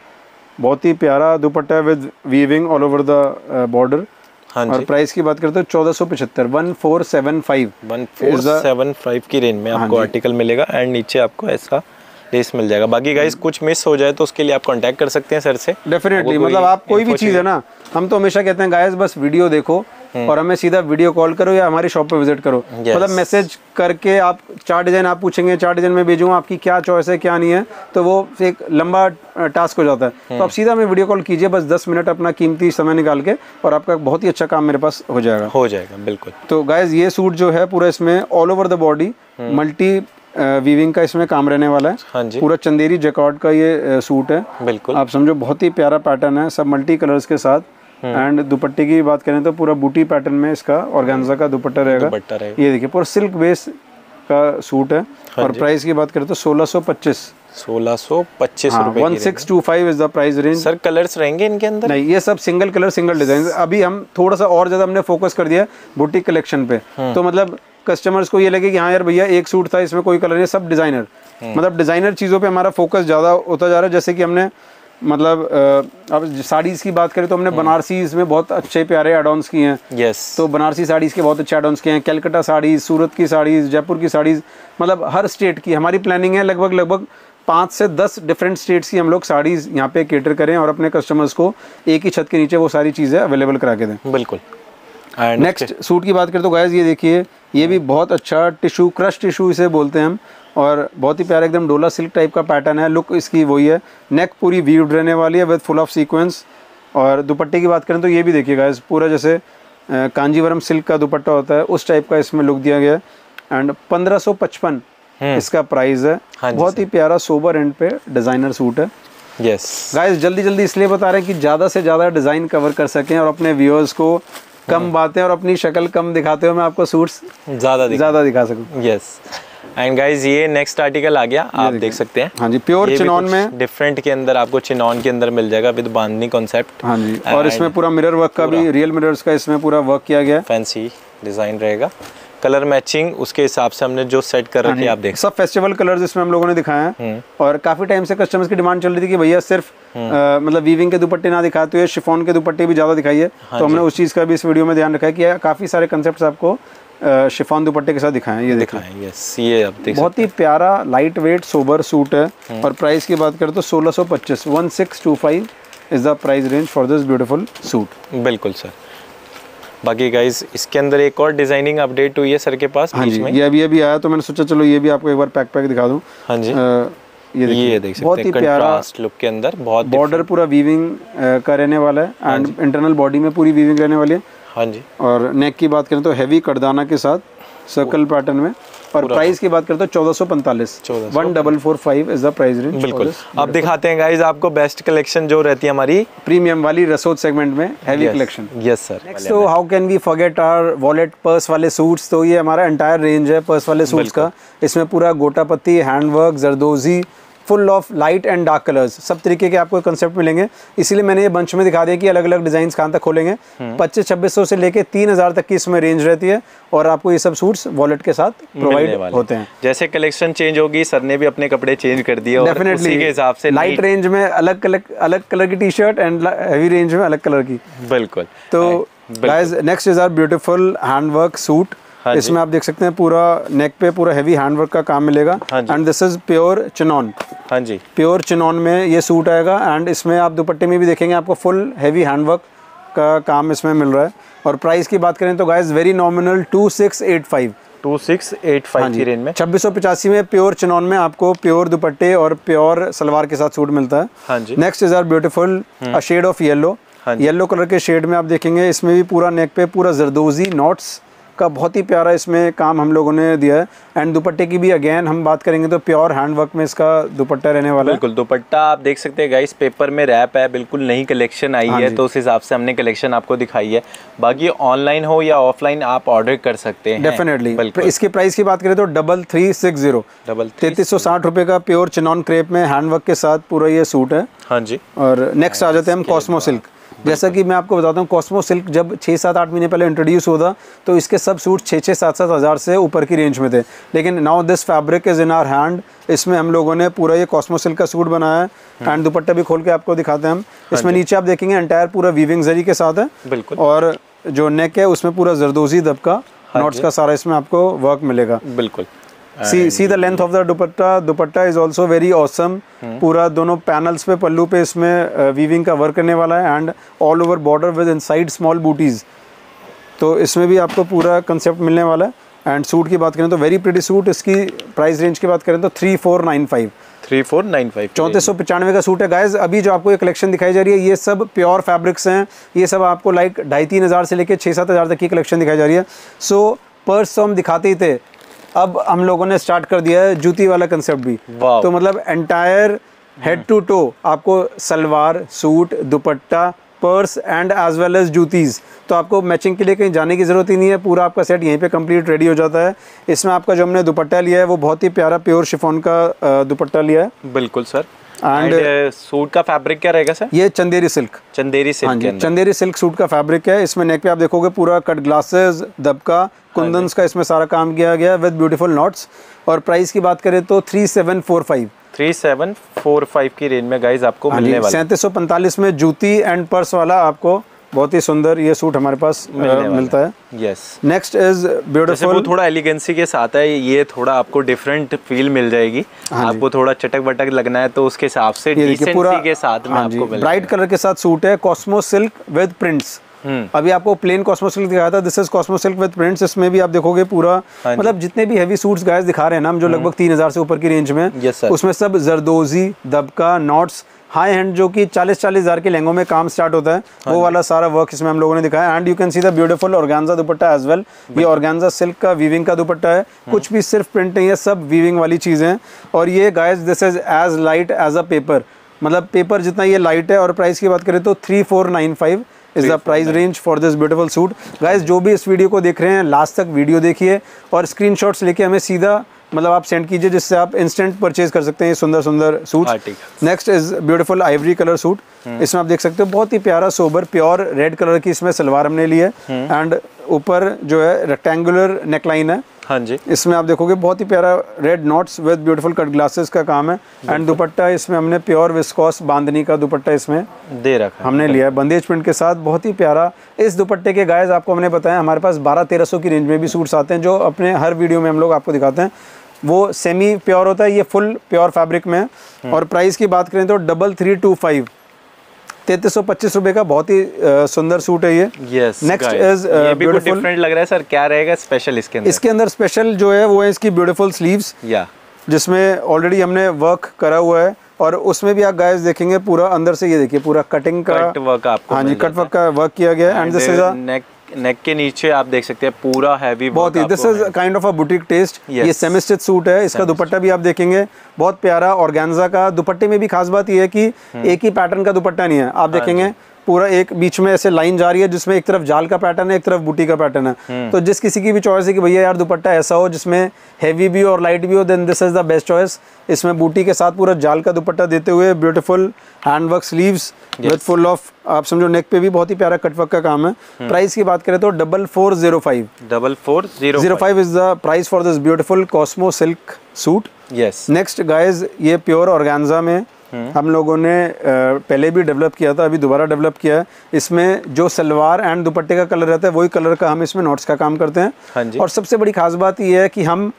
बहुत ही प्यारा दुपट्टा है with weaving all over the border हाँ और प्राइस की बात करते हैं चौदह सौ पचहत्तर one four seven five one four seven five की रेंज में हाँ आपको आर्टिकल मिलेगा। एंड नीचे आपको ऐसा लेस मिल जाएगा। बाकी गाइस कुछ मिस हो जाए तो उसके लिए आप कांटेक्ट कर सकते हैं सर से। डेफिनेटली मतलब आप कोई भी चीज़ है ना हम तो हमेशा कहते हैं गायस बस वीडियो देखो और हमें सीधा वीडियो कॉल करो या हमारी शॉप पे विज़िट करो। Yes. मतलब मैसेज करके आप चार डिज़ाइन आप पूछेंगे चार डिज़ाइन में भेजूँगा आपकी क्या चॉइस है क्या नहीं है तो वो एक लंबा टास्क हो जाता है। तो आप सीधा हमें वीडियो कॉल कीजिए बस दस मिनट अपना कीमती समय निकाल के और आपका बहुत ही अच्छा काम मेरे पास हो जाएगा। हो जाएगा बिल्कुल। तो गाइज़ ये सूट जो है पूरा इसमें all over the body multi weaving का इसमें काम रहने वाला है। हाँ जी। पूरा चंदेरी जैकॉर्ड का ये सूट है। बिल्कुल। आप समझो बहुत ही प्यारा पैटर्न है सब मल्टी कलर्स के साथ। एंड दुपट्टे की बात करें तो पूरा बूटी पैटर्न में इसका ऑर्गेन्जा का दुपट्टा रहेगा। ये देखिए पूरा सिल्क बेस का सूट है। और प्राइस की बात करें तो सोलह सौ पच्चीस। सोलह सौ पच्चीस हाँ, one six two five is the price range sir colours रहेंगे इनके अंदर? नहीं ये सब सिंगल कलर सिंगल डिज़ाइन अभी हम थोड़ा सा और ज़्यादा हमने फोकस कर दिया बुटीक कलेक्शन पे। तो मतलब कस्टमर्स को ये लगे कि हाँ यार भैया एक सूट था इसमें कोई कलर नहीं सब डिज़ाइनर मतलब डिज़ाइनर चीज़ों पे हमारा फोकस ज़्यादा होता जा रहा है जैसे कि हमने मतलब अब साड़ीज की बात करें तो हमने बनारसी में बहुत अच्छे प्यारे एडॉन्स किए हैं। यस तो बनारसी साड़ीज़ के बहुत अच्छे एडॉन्स किए हैं कैलकाटा साड़ीज़ सूरत की साड़ीज़ जयपुर की साड़ीज़ मतलब हर स्टेट की। हमारी प्लानिंग है लगभग लगभग पाँच से दस डिफरेंट स्टेट्स की हम लोग साड़ीज़ यहाँ पे केटर करें और अपने कस्टमर्स को एक ही छत के नीचे वो सारी चीज़ें अवेलेबल करा के दें। बिल्कुल। नेक्स्ट सूट की बात करें तो गाइज़ ये देखिए ये भी बहुत अच्छा टिशू क्रश टिशू इसे बोलते हैं हम और बहुत ही प्यारा एकदम डोला सिल्क टाइप का पैटर्न है लुक इसकी वही है नेक पूरी वीव्ड रहने वाली है विद फुल ऑफ़ सीक्वेंस और दुपट्टे की बात करें तो ये भी देखिए गाइज़ पूरा जैसे कांजीवरम सिल्क का दुपट्टा होता है उस टाइप का इसमें लुक दिया गया है एंड पंद्रह पचपन इसका प्राइस है। हाँ बहुत ही प्यारा सोबर एंड पे डिज़ाइनर सूट है। यस गाइस जल्दी जल्दी इसलिए बता रहे हैं कि ज़्यादा से ज़्यादा डिज़ाइन कवर कर सकें और अपने व्यूअर्स को कम बातें और अपनी शक्ल कम दिखाते हुए मैं आपको सूट्स ज़्यादा ज़्यादा दिखा सकूँ। यस एंड गाइज़ ये नेक्स्ट आर्टिकल आ गया आप देख सकते हैं। हाँ जी प्योर चिनॉन में डिफरेंट के अंदर आपको चिनॉन के अंदर मिल जाएगा विद बांधनी कॉन्सेप्ट हाँ जी और इसमें पूरा मिरर वर्क का भी रियल मिरर्स का इसमें पूरा वर्क किया गया फैंसी डिज़ाइन रहेगा। कलर मैचिंग उसके हिसाब से हमने जो सेट कर रखी है आप देख सब फेस्टिवल कलर्स इसमें हम लोगों ने दिखाए हैं। और काफ़ी टाइम से कस्टमर्स की डिमांड चल रही थी कि भैया सिर्फ़ अ, मतलब वीविंग के दुपट्टे ना दिखाते हुए शिफॉन के दुपट्टे भी ज़्यादा दिखाइए। तो हमने उस चीज़ का भी इस वीडियो में ध्यान रखा है कि काफ़ी सारे कंसेप्ट आपको शिफॉन दुपट्टे के साथ दिखाए ये देखिए दिखाएँ यस ये आप देख बहुत ही प्यारा लाइट वेट सोबर सूट है और प्राइस की बात करें तो सोलह सौ पच्चीस one six two five is the price range for this beautiful suit बिल्कुल सर बाकी गाइज़ इसके अंदर एक और डिज़ाइनिंग अपडेट हुई है सर के पास हाँ जी में। ये अभी अभी आया तो मैंने सोचा चलो ये भी आपको एक बार पैक पैक दिखा दूँ। हाँ जी। आ, ये देखिए। ये देख सकते बहुत ही प्यारा लुक के अंदर बहुत बॉर्डर पूरा वीविंग का रहने वाला है एंड इंटरनल बॉडी में पूरी वीविंग रहने वाली है। हाँ जी। और नेक की बात करें तो हैवी करदाना के साथ सर्कल पैटर्न में। और प्राइस की बात करते तो चौदह सौ पैंतालीस। One double four five is the price range बिल्कुल। अब दिखाते हैं गाइज़ आपको बेस्ट कलेक्शन जो रहती है हमारी। प्रीमियम वाली रसोद सेगमेंट में heavy collection yes sir next तो how can we forget our wallet purse वाले सूट्स तो ये हमारा एंटायर रेंज है पर्स वाले सूट्स का। इसमें पूरा गोटापत्ती handwork zardozi full of light and dark colours. सब तरीके के आपको कंसेप्ट मिलेंगे। इसीलिए मैंने ये बंच में दिखा दिया कि अलग अलग डिज़ाइन कहाँ तक खोलेंगे। हम्म। पच्चीस छब्बीस से लेके तीन हज़ार तक की इसमें रेंज रहती है और आपको ये सब सूट्स वॉलेट के साथ प्रोवाइड होते हैं। जैसे कलेक्शन चेंज होगी सर ने भी अपने कपड़े चेंज कर दिए डेफिनेटली के हिसाब से लाइट रेंज में अलग कलर अलग कलर की T shirt and heavy range में अलग कलर की। बिल्कुल। तो guys next is our beautiful handwork suit हाँ इसमें आप देख सकते हैं पूरा नेक पे पूरा हैवी हैंडवर्क का काम मिलेगा। And this is pure chinon हाँ जी। प्योर चिनॉन में ये सूट आएगा एंड इसमें आप दुपट्टे में भी देखेंगे आपको फुल हैवी हैंडवर्क का काम इसमें मिल रहा है। और प्राइस की बात करें तो guys very nominal two six eight five two six eight five की रेंज में। छब्बीस सौ पचासी में प्योर चिनॉन में आपको प्योर दुपट्टे और प्योर सलवार के साथ सूट मिलता है। हाँ जी। Next is our beautiful a shade of yellow yellow colour के शेड में आप देखेंगे इसमें भी पूरा नेक पे पूरा जरदोजी नॉट्स का बहुत ही प्यारा इसमें काम हम लोगों ने दिया है। एंड दुपट्टे की भी अगेन हम बात करेंगे तो प्योर हैंडवर्क में इसका दुपट्टा रहने वाला है। बिल्कुल दुपट्टा आप देख सकते हैं गाइस पेपर में रैप है बिल्कुल नई कलेक्शन आई है तो उस हिसाब से हमने कलेक्शन आपको दिखाई है। बाकी ऑनलाइन हो या ऑफलाइन आप ऑर्डर कर सकते हैं। डेफिनेटली इसके प्राइस की बात करें तो double three six zero double तैतीस सौ साठ रुपए का प्योर चिनॉन क्रेप में हैंडवर्क के साथ पूरा ये सूट है। हाँ जी। और नेक्स्ट आ जाते हैं हम कॉस्मो सिल्क जैसा कि मैं आपको बताता हूँ कॉस्मो सिल्क जब छः सात आठ महीने पहले इंट्रोड्यूस हुआ था तो इसके सब सूट छः छः सात सात हज़ार से ऊपर की रेंज में थे। लेकिन now this fabric is in our hand इसमें हम लोगों ने पूरा ये कॉस्मो सिल्क का सूट बनाया है। एंड दुपट्टा भी खोल के आपको दिखाते हैं हम। इसमें नीचे आप देखेंगे एंटायर पूरा वीविंग जरी के साथ है। बिल्कुल। और जो नेक है उसमें पूरा जरदोजी दबका। नोट्स का सारा इसमें आपको वर्क मिलेगा। बिल्कुल। See see the length of the dupatta dupatta is also very awesome पूरा दोनों पैनल्स पे पल्लू पे इसमें वीविंग का वर्क करने वाला है and all over border with inside small booties तो इसमें भी आपको पूरा कंसेप्ट मिलने वाला है एंड सूट की बात करें तो वेरी प्रिटी सूट इसकी प्राइस रेंज की बात करें तो three four nine five three four nine five चौंतीस सौ पचानवे का सूट है गाइज़ अभी जो आपको ये कलेक्शन दिखाई जा रही है ये सब प्योर फैब्रिक्स हैं. ये सब आपको लाइक ढाई तीन हज़ार से लेकर छः सात हज़ार तक की कलेक्शन दिखाई जा रही है. सो पर्स तो हम दिखाते ही थे. अब हम लोगों ने स्टार्ट कर दिया है जूती वाला कंसेप्ट भी। तो मतलब एंटायर हेड टू टो आपको salwar suit dupatta purse and as well as juttis. तो आपको मैचिंग के लिए कहीं जाने की ज़रूरत ही नहीं है पूरा आपका सेट यहीं पे कंप्लीट रेडी हो जाता है। इसमें आपका जो हमने दुपट्टा लिया है वो बहुत ही प्यारा प्योर शिफोन का दुपट्टा लिया है। बिल्कुल सर एंड सूट का फैब्रिक क्या रहेगा सर ये चंदेरी सिल्क। चंदेरी सिल्क हाँ चंदेरी सिल्क सूट का फैब्रिक है। इसमें नेक पे आप देखोगे पूरा कट ग्लासेस दबका कुंदन्स का इसमें सारा काम किया गया विद ब्यूटीफुल नॉट्स और प्राइस की बात करें तो three seven four five three seven four five की रेंज में गाइज़ आपको मिलने वाला। सैंतीस सौ पैंतालीस में जूती एंड पर्स वाला आपको बहुत ही सुंदर ये सूट हमारे पास मिलता है। यस नेक्स्ट इज़ ब्यूटीफुल थोड़ा एलिगेंसी के साथ है ये थोड़ा आपको डिफरेंट फील मिल जाएगी। हाँ आपको थोड़ा चटक बटक लगना है तो उसके हिसाब से पूरा के साथ में हाँ आपको ब्राइट कलर के साथ सूट है कॉस्मो सिल्क विद प्रिंट्स अभी आपको प्लेन कॉस्मो सिल्क दिखाया था this is cosmo silk with prints इसमें भी आप देखोगे पूरा। हाँ मतलब जितने भी हैवी सूट्स गाइस दिखा रहे हैं ना हम जो हम्म। लगभग तीन हज़ार से ऊपर की रेंज में उसमें सब जरदोजी दबका नॉट्स हाई हैंड जो कि 40 चालीस हज़ार के लहंगों में काम स्टार्ट होता है। हाँ वो वाला सारा वर्क इसमें हम लोगों ने दिखाया। And you can see the beautiful organza dupatta as well ये ऑर्गेन्जा सिल्क का वीविंग का दुपट्टा है। हम्म। कुछ भी सिर्फ़ प्रिंट नहीं है सब वीविंग वाली चीज़ें। हैं और ये guys this is as light as a paper मतलब पेपर जितना ये लाइट है और प्राइस की बात करें तो three four nine five is the price range for this beautiful suit guys जो भी इस वीडियो को देख रहे हैं लास्ट तक वीडियो देखिए और स्क्रीनशॉट्स लेके हमें सीधा मतलब आप सेंड कीजिए जिससे आप इंस्टेंट परचेज कर सकते हैं सुंदर सुंदर suit next is beautiful ivory colour suit इसमें आप देख सकते हो बहुत ही प्यारा सोबर प्योर रेड कलर की इसमें सलवार हमने ली है. And hmm. ऊपर जो है रेक्टेंगुलर नेकलाइन है. हाँ जी। इसमें आप देखोगे बहुत ही प्यारा red knots with beautiful cut glasses का काम है. एंड दुपट्टा इसमें हमने प्योर विस्कॉस बांधनी का दुपट्टा इसमें दे रखा हमने लिया है. बंदेज प्रिंट के साथ बहुत ही प्यारा इस दुपट्टे के गायज आपको हमने बताया हमारे पास बारह तेरह सौ की रेंज में भी सूट्स आते हैं जो अपने हर वीडियो में हम लोग आपको दिखाते हैं. वो सेमी प्योर होता है ये फुल प्योर फैब्रिक में है। हम्म। और प्राइस की बात करें तो डबल थ्री टू फाइव तैतीस सौ पच्चीस रुपए का बहुत ही सुंदर सूट है ये। नेक्स्ट इज़ डिफरेंट लग रहा है सर क्या रहेगा स्पेशल इसके अंदर? इसके अंदर स्पेशल जो है वो है इसकी ब्यूटीफुल स्लीव्स या जिसमें ऑलरेडी हमने वर्क करा हुआ है। और उसमें भी आप गाइस देखेंगे पूरा अंदर से ये देखिए पूरा कटिंग का कट वर्क आपको हाँ जी कट वर्क का वर्क किया गया and this is a neck neck के नीचे आप देख सकते हैं पूरा हैवी बहुत ही this is kind of a boutique taste ये सेमी सूट है। इसका दुपट्टा भी आप देखेंगे। बहुत प्यारा ऑर्गेन्जा का। दुपट्टे में भी खास बात यह है कि हम्म। एक ही पैटर्न का दुपट्टा नहीं है। हाँ आप देखेंगे पूरा एक बीच में ऐसे लाइन जा रही है जिसमें एक तरफ़ जाल का पैटर्न है एक तरफ़ बूटी का पैटर्न है। हम्म। तो जिस किसी की भी चॉइस है कि भैया यार दुपट्टा ऐसा हो जिसमें हैवी भी हो और लाइट भी हो then this is the best choice इसमें बूटी के साथ पूरा जाल का दुपट्टा देते हुए beautiful handwork sleeves with full of आप समझो नेक पे भी बहुत ही प्यारा कटवर्क का काम है। हम्म। प्राइस की बात करें तो double four zero five double four zero five is the price for this beautiful cosmo silk suit yes next guys ये प्योर ऑर्गेन्जा में हम लोगों ने पहले भी डेवलप किया था अभी दोबारा डेवलप किया है। इसमें जो सलवार एंड दुपट्टे का कलर रहता है वही कलर का हम इसमें नोट्स का काम करते हैं। हाँ और सबसे बड़ी खास बात यह है कि हम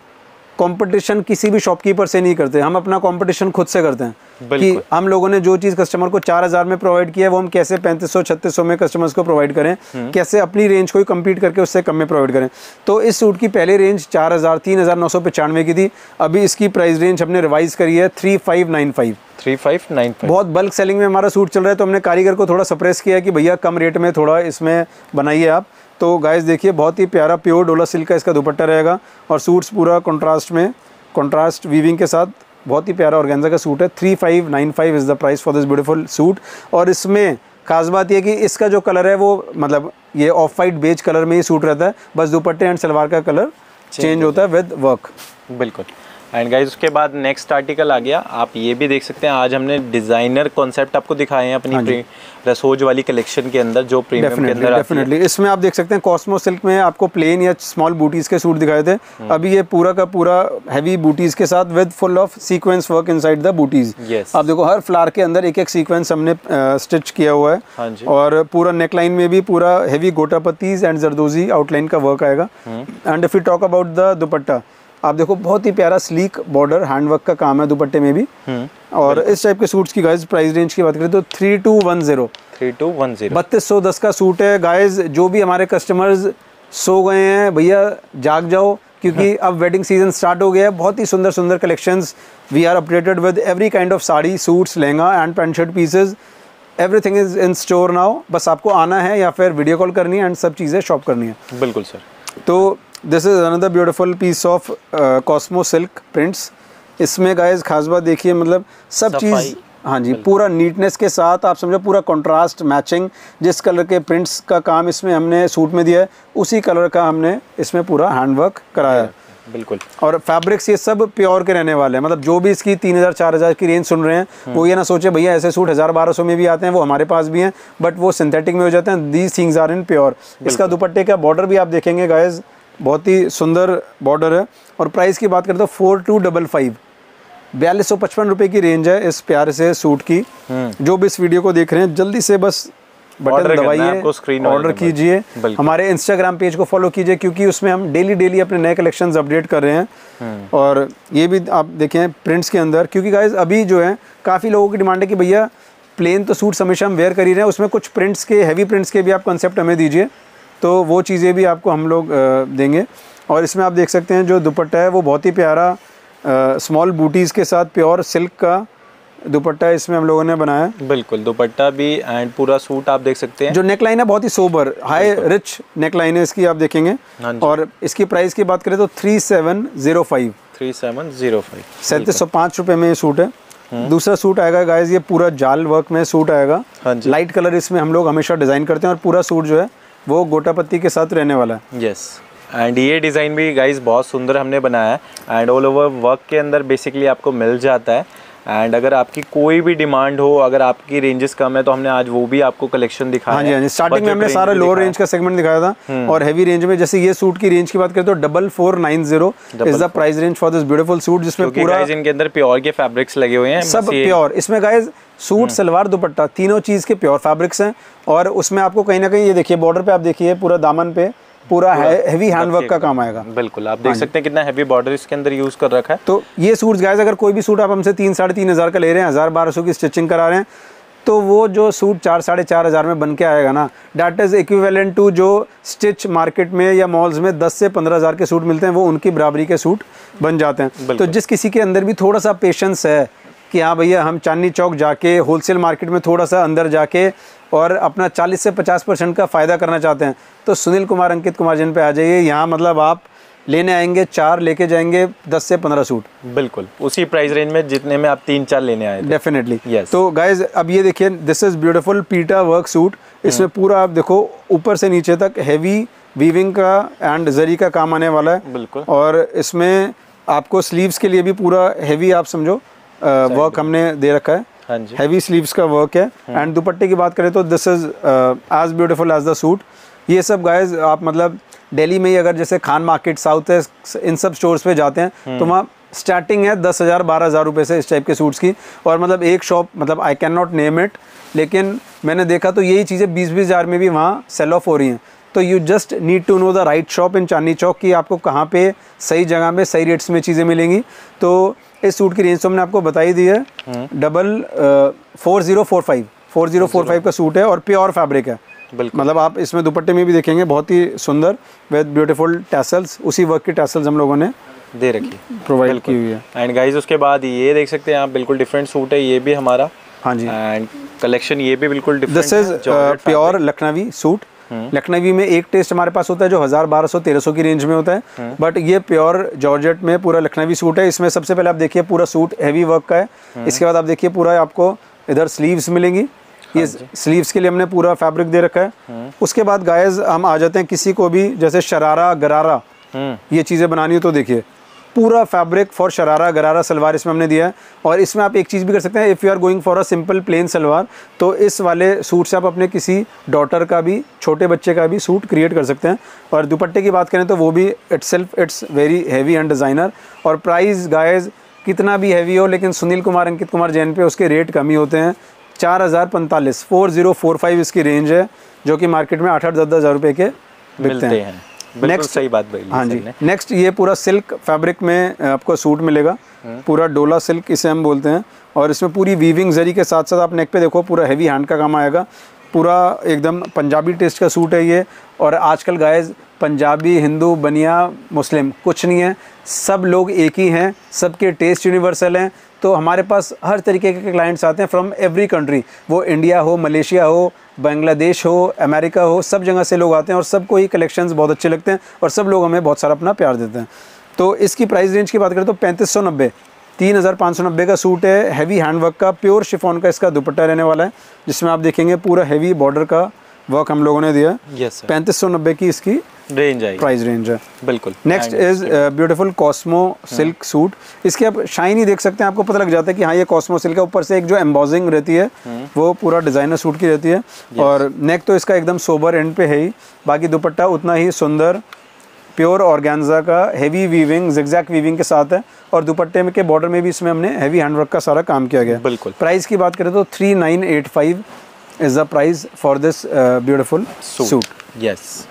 कंपटीशन किसी भी शॉपकीपर से नहीं करते। हम अपना कंपटीशन खुद से करते हैं कि हम लोगों ने जो चीज़ कस्टमर को चार हज़ार में प्रोवाइड किया है वो हम कैसे पैंतीस सौ छत्तीस सौ में कस्टमर्स को प्रोवाइड करें कैसे अपनी रेंज को ही कम्पीट करके उससे कम में प्रोवाइड करें। तो इस सूट की पहली रेंज चार हज़ार की थी। अभी इसकी प्राइस रेंज हमने रिवाइज करी है three three five nine five बहुत बल्क सेलिंग में हमारा सूट चल रहा है तो हमने कारीगर को थोड़ा सप्रेस किया कि भैया कम रेट में थोड़ा इसमें बनाइए आप। तो गाइस देखिए बहुत ही प्यारा प्योर डोला सिल्क का इसका दुपट्टा रहेगा और सूट्स पूरा कॉन्ट्रास्ट में कॉन्ट्रास्ट वीविंग के साथ बहुत ही प्यारा ऑर्गेन्जा का सूट है। Three five nine five is the price for this beautiful suit और इसमें खास बात यह कि इसका जो कलर है वो मतलब ये ऑफ़ वाइट बेज कलर में ही सूट रहता है। बस दुपट्टे एंड सलवार का कलर चेंज होता है विद वर्क बिल्कुल। एंड गाइज़ उसके बाद नेक्स्ट आर्टिकल आ गया। आप ये भी देख सकते हैं आज हमने डिज़ाइनर कॉन्सेप्ट आपको दिखाए हैं अपनी प्री- रसोज वाली कलेक्शन के अंदर जो प्रीमियम के अंदर डेफिनेटली इसमें आप देख सकते हैं कॉस्मो सिल्क में आपको प्लेन या स्मॉल बूटीज के सूट दिखाए थे। हम्म। अभी ये पूरा का पूरा हैवी बूटीज के साथ with full of sequence work inside the booties आप देखो हर फ्लार के अंदर एक एक सीक्वेंस हमने स्टिच किया हुआ हाँ। है और पूरा नेकलाइन में भी पूरा हैवी गोटा पत्तीज एंड जरदोजी आउटलाइन का वर्क आएगा। And if you talk about the dupatta आप देखो बहुत ही प्यारा स्लीक बॉर्डर हैंडवर्क का काम है दुपट्टे में भी। हम्म। और इस टाइप के सूट्स की गाइस प्राइस रेंज की बात करें तो three two one zero three two one zero बत्तीस सौ दस का सूट है। गाइस जो भी हमारे कस्टमर्स सो गए हैं भैया जाग जाओ क्योंकि अब वेडिंग सीज़न स्टार्ट हो गया है। बहुत ही सुंदर सुंदर collections we are updated with every kind of sari suits lehenga and pant shirt pieces everything is in store now बस आपको आना है या फिर वीडियो कॉल करनी है एंड सब चीज़ें शॉप करनी है। बिल्कुल सर तो this is another beautiful piece of cosmo silk prints इसमें गाइस खास बात देखिए मतलब सब चीज़ हाँ जी पूरा नीटनेस के साथ आप समझो पूरा कंट्रास्ट मैचिंग जिस कलर के प्रिंट्स का काम इसमें हमने सूट में दिया है उसी कलर का हमने इसमें पूरा हैंडवर्क कराया है। बिल्कुल। और फैब्रिक्स ये सब प्योर के रहने वाले हैं मतलब जो भी इसकी तीन हज़ार चार हज़ार की रेंज सुन रहे हैं वो ये ना सोचे भैया ऐसे सूट हज़ार बारह सौ में भी आते हैं वो हमारे पास भी हैं बट वो सिंथेटिक में हो जाते हैं these things are in pure इसका दुपट्टे का बॉर्डर भी आप देखेंगे गाइज़ बहुत ही सुंदर बॉर्डर है। और प्राइस की बात करें तो फोर टू डबल फाइव बयालीस सौ पचपन रुपये की रेंज है इस प्यारे से सूट की। जो भी इस वीडियो को देख रहे हैं जल्दी से बस बटन दबाइए ऑर्डर कीजिए। हमारे इंस्टाग्राम पेज को फॉलो कीजिए क्योंकि उसमें हम डेली डेली अपने नए कलेक्शन अपडेट कर रहे हैं। और ये भी आप देखें प्रिंट्स के अंदर क्योंकि गाइज़ अभी जो है काफ़ी लोगों की डिमांड है कि भैया प्लेन तो सूट हमेशा हम वेयर कर ही रहे हैं उसमें कुछ प्रिंट्स के हैवी प्रिंट्स के भी आप कंसेप्ट हमें दीजिए। तो वो चीज़ें भी आपको हम लोग देंगे। और इसमें आप देख सकते हैं जो दुपट्टा है वो बहुत ही प्यारा स्मॉल बूटीज़ के साथ प्योर सिल्क का दुपट्टा इसमें हम लोगों ने बनाया। बिल्कुल दुपट्टा भी एंड पूरा सूट आप देख सकते हैं। जो नेकलाइन है बहुत ही सोबर हाई रिच नेकलाइन है इसकी आप देखेंगे। हाँ और इसकी प्राइस की बात करें तो three seven zero five three seven zero five सैंतीस सौ पाँच रुपये में ये सूट है। दूसरा सूट आएगा गाइज़ ये पूरा जाल वर्क में सूट आएगा। हाँ लाइट कलर इसमें हम लोग हमेशा डिज़ाइन करते हैं और पूरा सूट जो है वो गोटापत्ती के साथ रहने वाला है। यस एंड ये डिज़ाइन भी गाइस बहुत सुंदर हमने बनाया है। एंड ऑल ओवर वर्क के अंदर बेसिकली आपको मिल जाता है। एंड अगर आपकी कोई भी डिमांड हो अगर आपकी रेंजेस कम है तो हमने आज वो भी आपको कलेक्शन दिखाया हाँ जी हाँ जी। स्टार्टिंग में हमने सारा लोअर रेंज का सेगमेंट दिखाया था और हैवी रेंज में जैसे ये सूट की रेंज की बात करें तो double four nine zero is the price range for this beautiful suit जिसमें पूरा इनके अंदर प्योर के फैब्रिक्स लगे हुए हैं सब प्योर इसमें गाइज़ सूट सलवार दुपट्टा तीनों चीज़ के प्योर फैब्रिक्स हैं। और उसमें आपको कहीं ना कहीं ये देखिए बॉर्डर पे आप देखिए पूरा दामन पे पूरा हैवी हैंडवर्क का काम आएगा। बिल्कुल आप देख सकते हैं कितना हैवी बॉर्डर इसके अंदर यूज़ कर रखा है। तो ये सूट्स गाइज़ अगर कोई भी सूट आप हमसे तीन साढ़े तीन हज़ार का ले रहे हैं हज़ार बारह सौ की स्टिचिंग करा रहे हैं तो वो जो सूट चार साढ़े चार हज़ार में बन के आएगा ना डैट इज़ इक्विवेलेंट टू जो स्टिच मार्केट में या मॉल्स में दस से पंद्रह हज़ार के सूट मिलते हैं वो उनकी बराबरी के सूट बन जाते हैं। तो जिस किसी के अंदर भी थोड़ा सा पेशेंस है कि हाँ भैया हम चांदनी चौक जाके होलसेल मार्केट में थोड़ा सा अंदर जाके और अपना 40 से 50 परसेंट का फ़ायदा करना चाहते हैं। तो सुनील कुमार अंकित कुमार जिन पे आ जाइए। यहाँ मतलब आप लेने आएँगे चार लेके जाएँगे 10 से 15 सूट। बिल्कुल उसी प्राइस रेंज में जितने में आप तीन चार लेने आए डेफिनेटली Yes. तो गाइज़ अब ये देखिए दिस इज़ ब्यूटीफुल पीटा वर्क सूट इसमें पूरा आप देखो ऊपर से नीचे तक हैवी वीविंग का एंड जरी का काम आने वाला है। बिल्कुल। और इसमें आपको स्लीव्स के लिए भी पूरा हैवी आप समझो वर्क हमने दे रखा है। हैवी स्लीव्स का वर्क है। एंड दुपट्टे की बात करें तो this is as beautiful as the suit ये सब गाइज़ आप मतलब दिल्ली में ही अगर जैसे खान मार्केट साउथ है इन सब स्टोर्स पे जाते हैं तो वहाँ स्टार्टिंग है दस हज़ार बारह हज़ार रुपये से इस टाइप के सूट्स की। और मतलब एक शॉप मतलब I can not name it लेकिन मैंने देखा तो यही चीज़ें बीस बीस हज़ार में भी वहाँ सेल ऑफ़ हो रही हैं। तो you just need to know the right shop in Chandni Chowk कि आपको कहाँ पे सही जगह में सही रेट्स में चीज़ें मिलेंगी। तो इस सूट की रेंज तो मैंने आपको बताई दी है। Double four zero four five four zero four five का सूट है और प्योर फैब्रिक है। मतलब आप इसमें दुपट्टे में भी देखेंगे बहुत ही सुंदर विद ब्यूटीफुल टैसल्स उसी वर्क की टैसल्स हम लोगों ने दे रखी। प्रोवाइड की हुई है। एंड गाइस उसके बाद ये देख सकते हैं आप बिल्कुल डिफरेंट सूट है ये भी हमारा। हाँ जी। एंड कलेक्शन ये भी बिल्कुल different this is pure Lucknowi suit Lucknowi में एक टेस्ट हमारे पास होता है जो हज़ार बारह सौ तेरह सौ की रेंज में होता है। बट ये प्योर जॉर्जेट में पूरा लखनवी सूट है। इसमें सबसे पहले आप देखिए पूरा सूट हैवी वर्क का है। इसके बाद आप देखिए पूरा आपको इधर स्लीव्स मिलेंगी। ये स्लीव्स के लिए हमने पूरा फैब्रिक दे रखा है। उसके बाद गायज हम आ जाते हैं किसी को भी जैसे शरारा गरारा हम्म। ये चीज़ें बनानी हो तो देखिए। पूरा फैब्रिक फॉर शरारा गरारा सलवार इसमें हमने दिया है। और इसमें आप एक चीज़ भी कर सकते हैं if you are going for a simple plain salwar तो इस वाले सूट से आप अपने किसी डॉटर का भी छोटे बच्चे का भी सूट क्रिएट कर सकते हैं। और दुपट्टे की बात करें तो वो भी it's it's very heavy and designer और प्राइस गाइज़ कितना भी हैवी हो लेकिन सुनील कुमार अंकित कुमार जैन पे उसके रेट कम ही होते हैं। चार हज़ार पैंतालीस फोर ज़ीरो फोर फाइव इसकी रेंज है जो कि मार्केट में आठ आठ दस दस हज़ार रुपये के बिकते मिलते हैं। Next- सही बात बोली हाँ जी। नेक्स्ट ये पूरा सिल्क फैब्रिक में आपको सूट मिलेगा। पूरा डोला सिल्क इसे हम बोलते हैं। और इसमें पूरी वीविंग जरी के साथ साथ आप नेक पे देखो पूरा हैवी हैंड का काम आएगा। पूरा एकदम पंजाबी टेस्ट का सूट है ये। और आजकल गायज पंजाबी हिंदू बनिया मुस्लिम कुछ नहीं है। सब लोग एक ही हैं। सबके टेस्ट यूनिवर्सल हैं। तो हमारे पास हर तरीके के क्लाइंट्स आते हैं फ्रॉम एवरी कंट्री वो इंडिया हो मलेशिया हो बांग्लादेश हो अमेरिका हो, सब जगह से लोग आते हैं और सबको ही कलेक्शंस बहुत अच्छे लगते हैं और सब लोग हमें बहुत सारा अपना प्यार देते हैं। तो इसकी प्राइस रेंज की बात करें तो पैंतीस सौ नब्बे, तीन हज़ार पाँच सौ नब्बे का सूट है हैवी हैंडवर्क का प्योर शिफॉन का इसका दुपट्टा रहने वाला है, जिसमें आप देखेंगे पूरा हैवी बॉर्डर का वर्क हम लोगों ने दिया। यस पैंतीस सौ नब्बे की इसकी रेंज आएगी प्राइस रेंज है। बिल्कुल। Next is beautiful cosmo silk suit इसके आप शाइन ही देख सकते हैं आपको पता लग जाता है कि हाँ ये कॉस्मो सिल्क है। ऊपर से एक जो एम्बॉजिंग रहती है वो पूरा डिज़ाइनर सूट की रहती है। और नेक तो इसका एकदम सोबर एंड पे है ही। बाकी दुपट्टा उतना ही सुंदर प्योर ऑर्गेन्जा का हैवी वीविंग जिग्जैक वीविंग के साथ है। और दुपट्टे में के बॉर्डर में भी इसमें हमने हैवी हैंडवर्क का सारा काम किया गया। बिल्कुल। प्राइस की बात करें तो three nine eight five is the price for this beautiful suit yes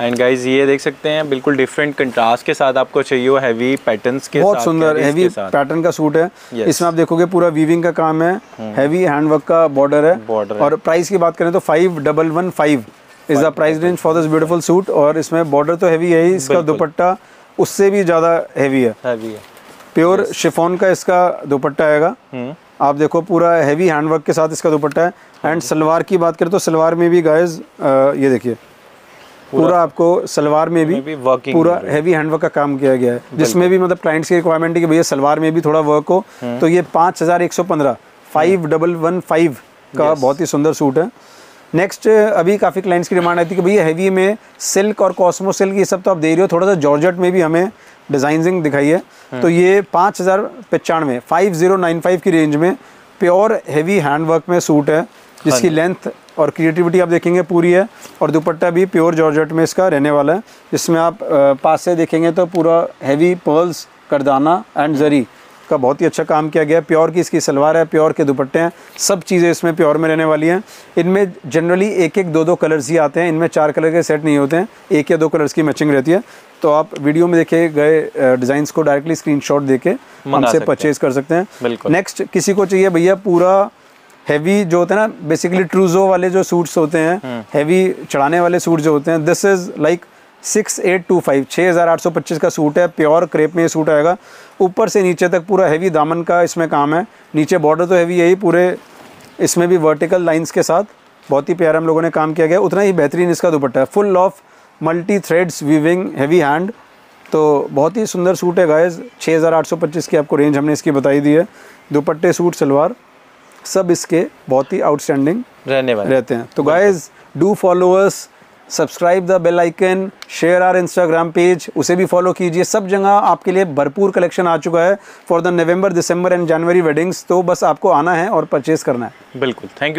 and guys ये देख सकते हैं बिल्कुल डिफरेंट कंट्रास्ट के साथ आपको चाहिए वो हैवी पैटर्न्स के बहुत सुंदर हैवी पैटर्न का सूट है। Yes. इसमें आप देखोगे पूरा वीविंग का काम है। हैवी हैंडवर्क का बॉर्डर है। Border और प्राइस की बात करें तो five double one five is the price range for this beautiful suit और इसमें बॉर्डर तो हैवी है ही इसका दुपट्टा उससे भी ज़्यादा हैवी है। है। प्योर शिफोन का इसका दुपट्टा आएगा। हम्म। आप देखो पूरा हैवी हैंडवर्क के साथ इसका दुपट्टा है। एंड सलवार की बात करें तो सलवार में भी गाइज़ ये देखिए पूरा आपको सलवार में भी भी पूरा हैवी हैंडवर्क का काम किया गया है। जिसमें भी मतलब क्लाइंट्स की रिक्वायरमेंट है कि भैया सलवार में भी थोड़ा वर्क हो हम्म। तो ये पाँच हज़ार एक सौ पंद्रह फाइव डबल वन फाइव का बहुत ही सुंदर सूट है। नेक्स्ट अभी काफ़ी क्लाइंट्स की डिमांड आती है कि भैया हैवी में सिल्क और कॉस्मो सिल्क ये सब तो आप दे रहे हो थोड़ा सा जॉर्जेट में भी हमें डिज़ाइनिंग दिखाई है। हम्म। तो ये पाँच हज़ार पचानवे फाइव ज़ीरो नाइन फाइव की रेंज में प्योर हैवी हैंडवर्क में सूट है जिसकी लेंथ और क्रिएटिविटी आप देखेंगे पूरी है और दुपट्टा भी प्योर जॉर्जेट में इसका रहने वाला है जिसमें आप पास से देखेंगे तो पूरा हैवी पर्ल्स करदाना एंड जरी का बहुत ही अच्छा काम किया गया है। प्योर की इसकी सलवार है प्योर के दुपट्टे हैं सब चीज़ें इसमें प्योर में रहने वाली हैं। इनमें जनरली एक एक दो दो कलर्स ही आते हैं इनमें चार कलर के सेट नहीं होते हैं एक या दो कलर्स की मैचिंग रहती है। तो आप वीडियो में देखे गए डिज़ाइन को डायरेक्टली स्क्रीनशॉट देके मंगा हमसे परचेज कर सकते हैं। नेक्स्ट किसी को चाहिए भैया पूरा हैवी जो होते हैं ना बेसिकली ट्रूजो वाले जो सूट्स होते हैं हैवी चढ़ाने वाले सूट जो होते हैं this is like six eight two five छः हज़ार आठ सौ पच्चीस का सूट है प्योर क्रेप में ये सूट आएगा। ऊपर से नीचे तक पूरा हैवी दामन का इसमें काम है। नीचे बॉर्डर तो हैवी यही पूरे इसमें भी वर्टिकल लाइंस के साथ बहुत ही प्यारा हम लोगों ने काम किया गया। उतना ही बेहतरीन इसका दुपट्टा है। Full of multi threads weaving heavy hand तो बहुत ही सुंदर सूट है सौ पच्चीस की आपको रेंज हमने इसकी बताई दी है। दुपट्टे सूट सलवार सब इसके बहुत ही आउटस्टैंडिंग रहने वाले। रहते हैं। तो guys do followers subscribe the bell icon share our Instagram page उसे भी फॉलो कीजिए। सब जगह आपके लिए भरपूर कलेक्शन आ चुका है। For the November December and January weddings तो बस आपको आना है और परचेज करना है। बिल्कुल। Thank you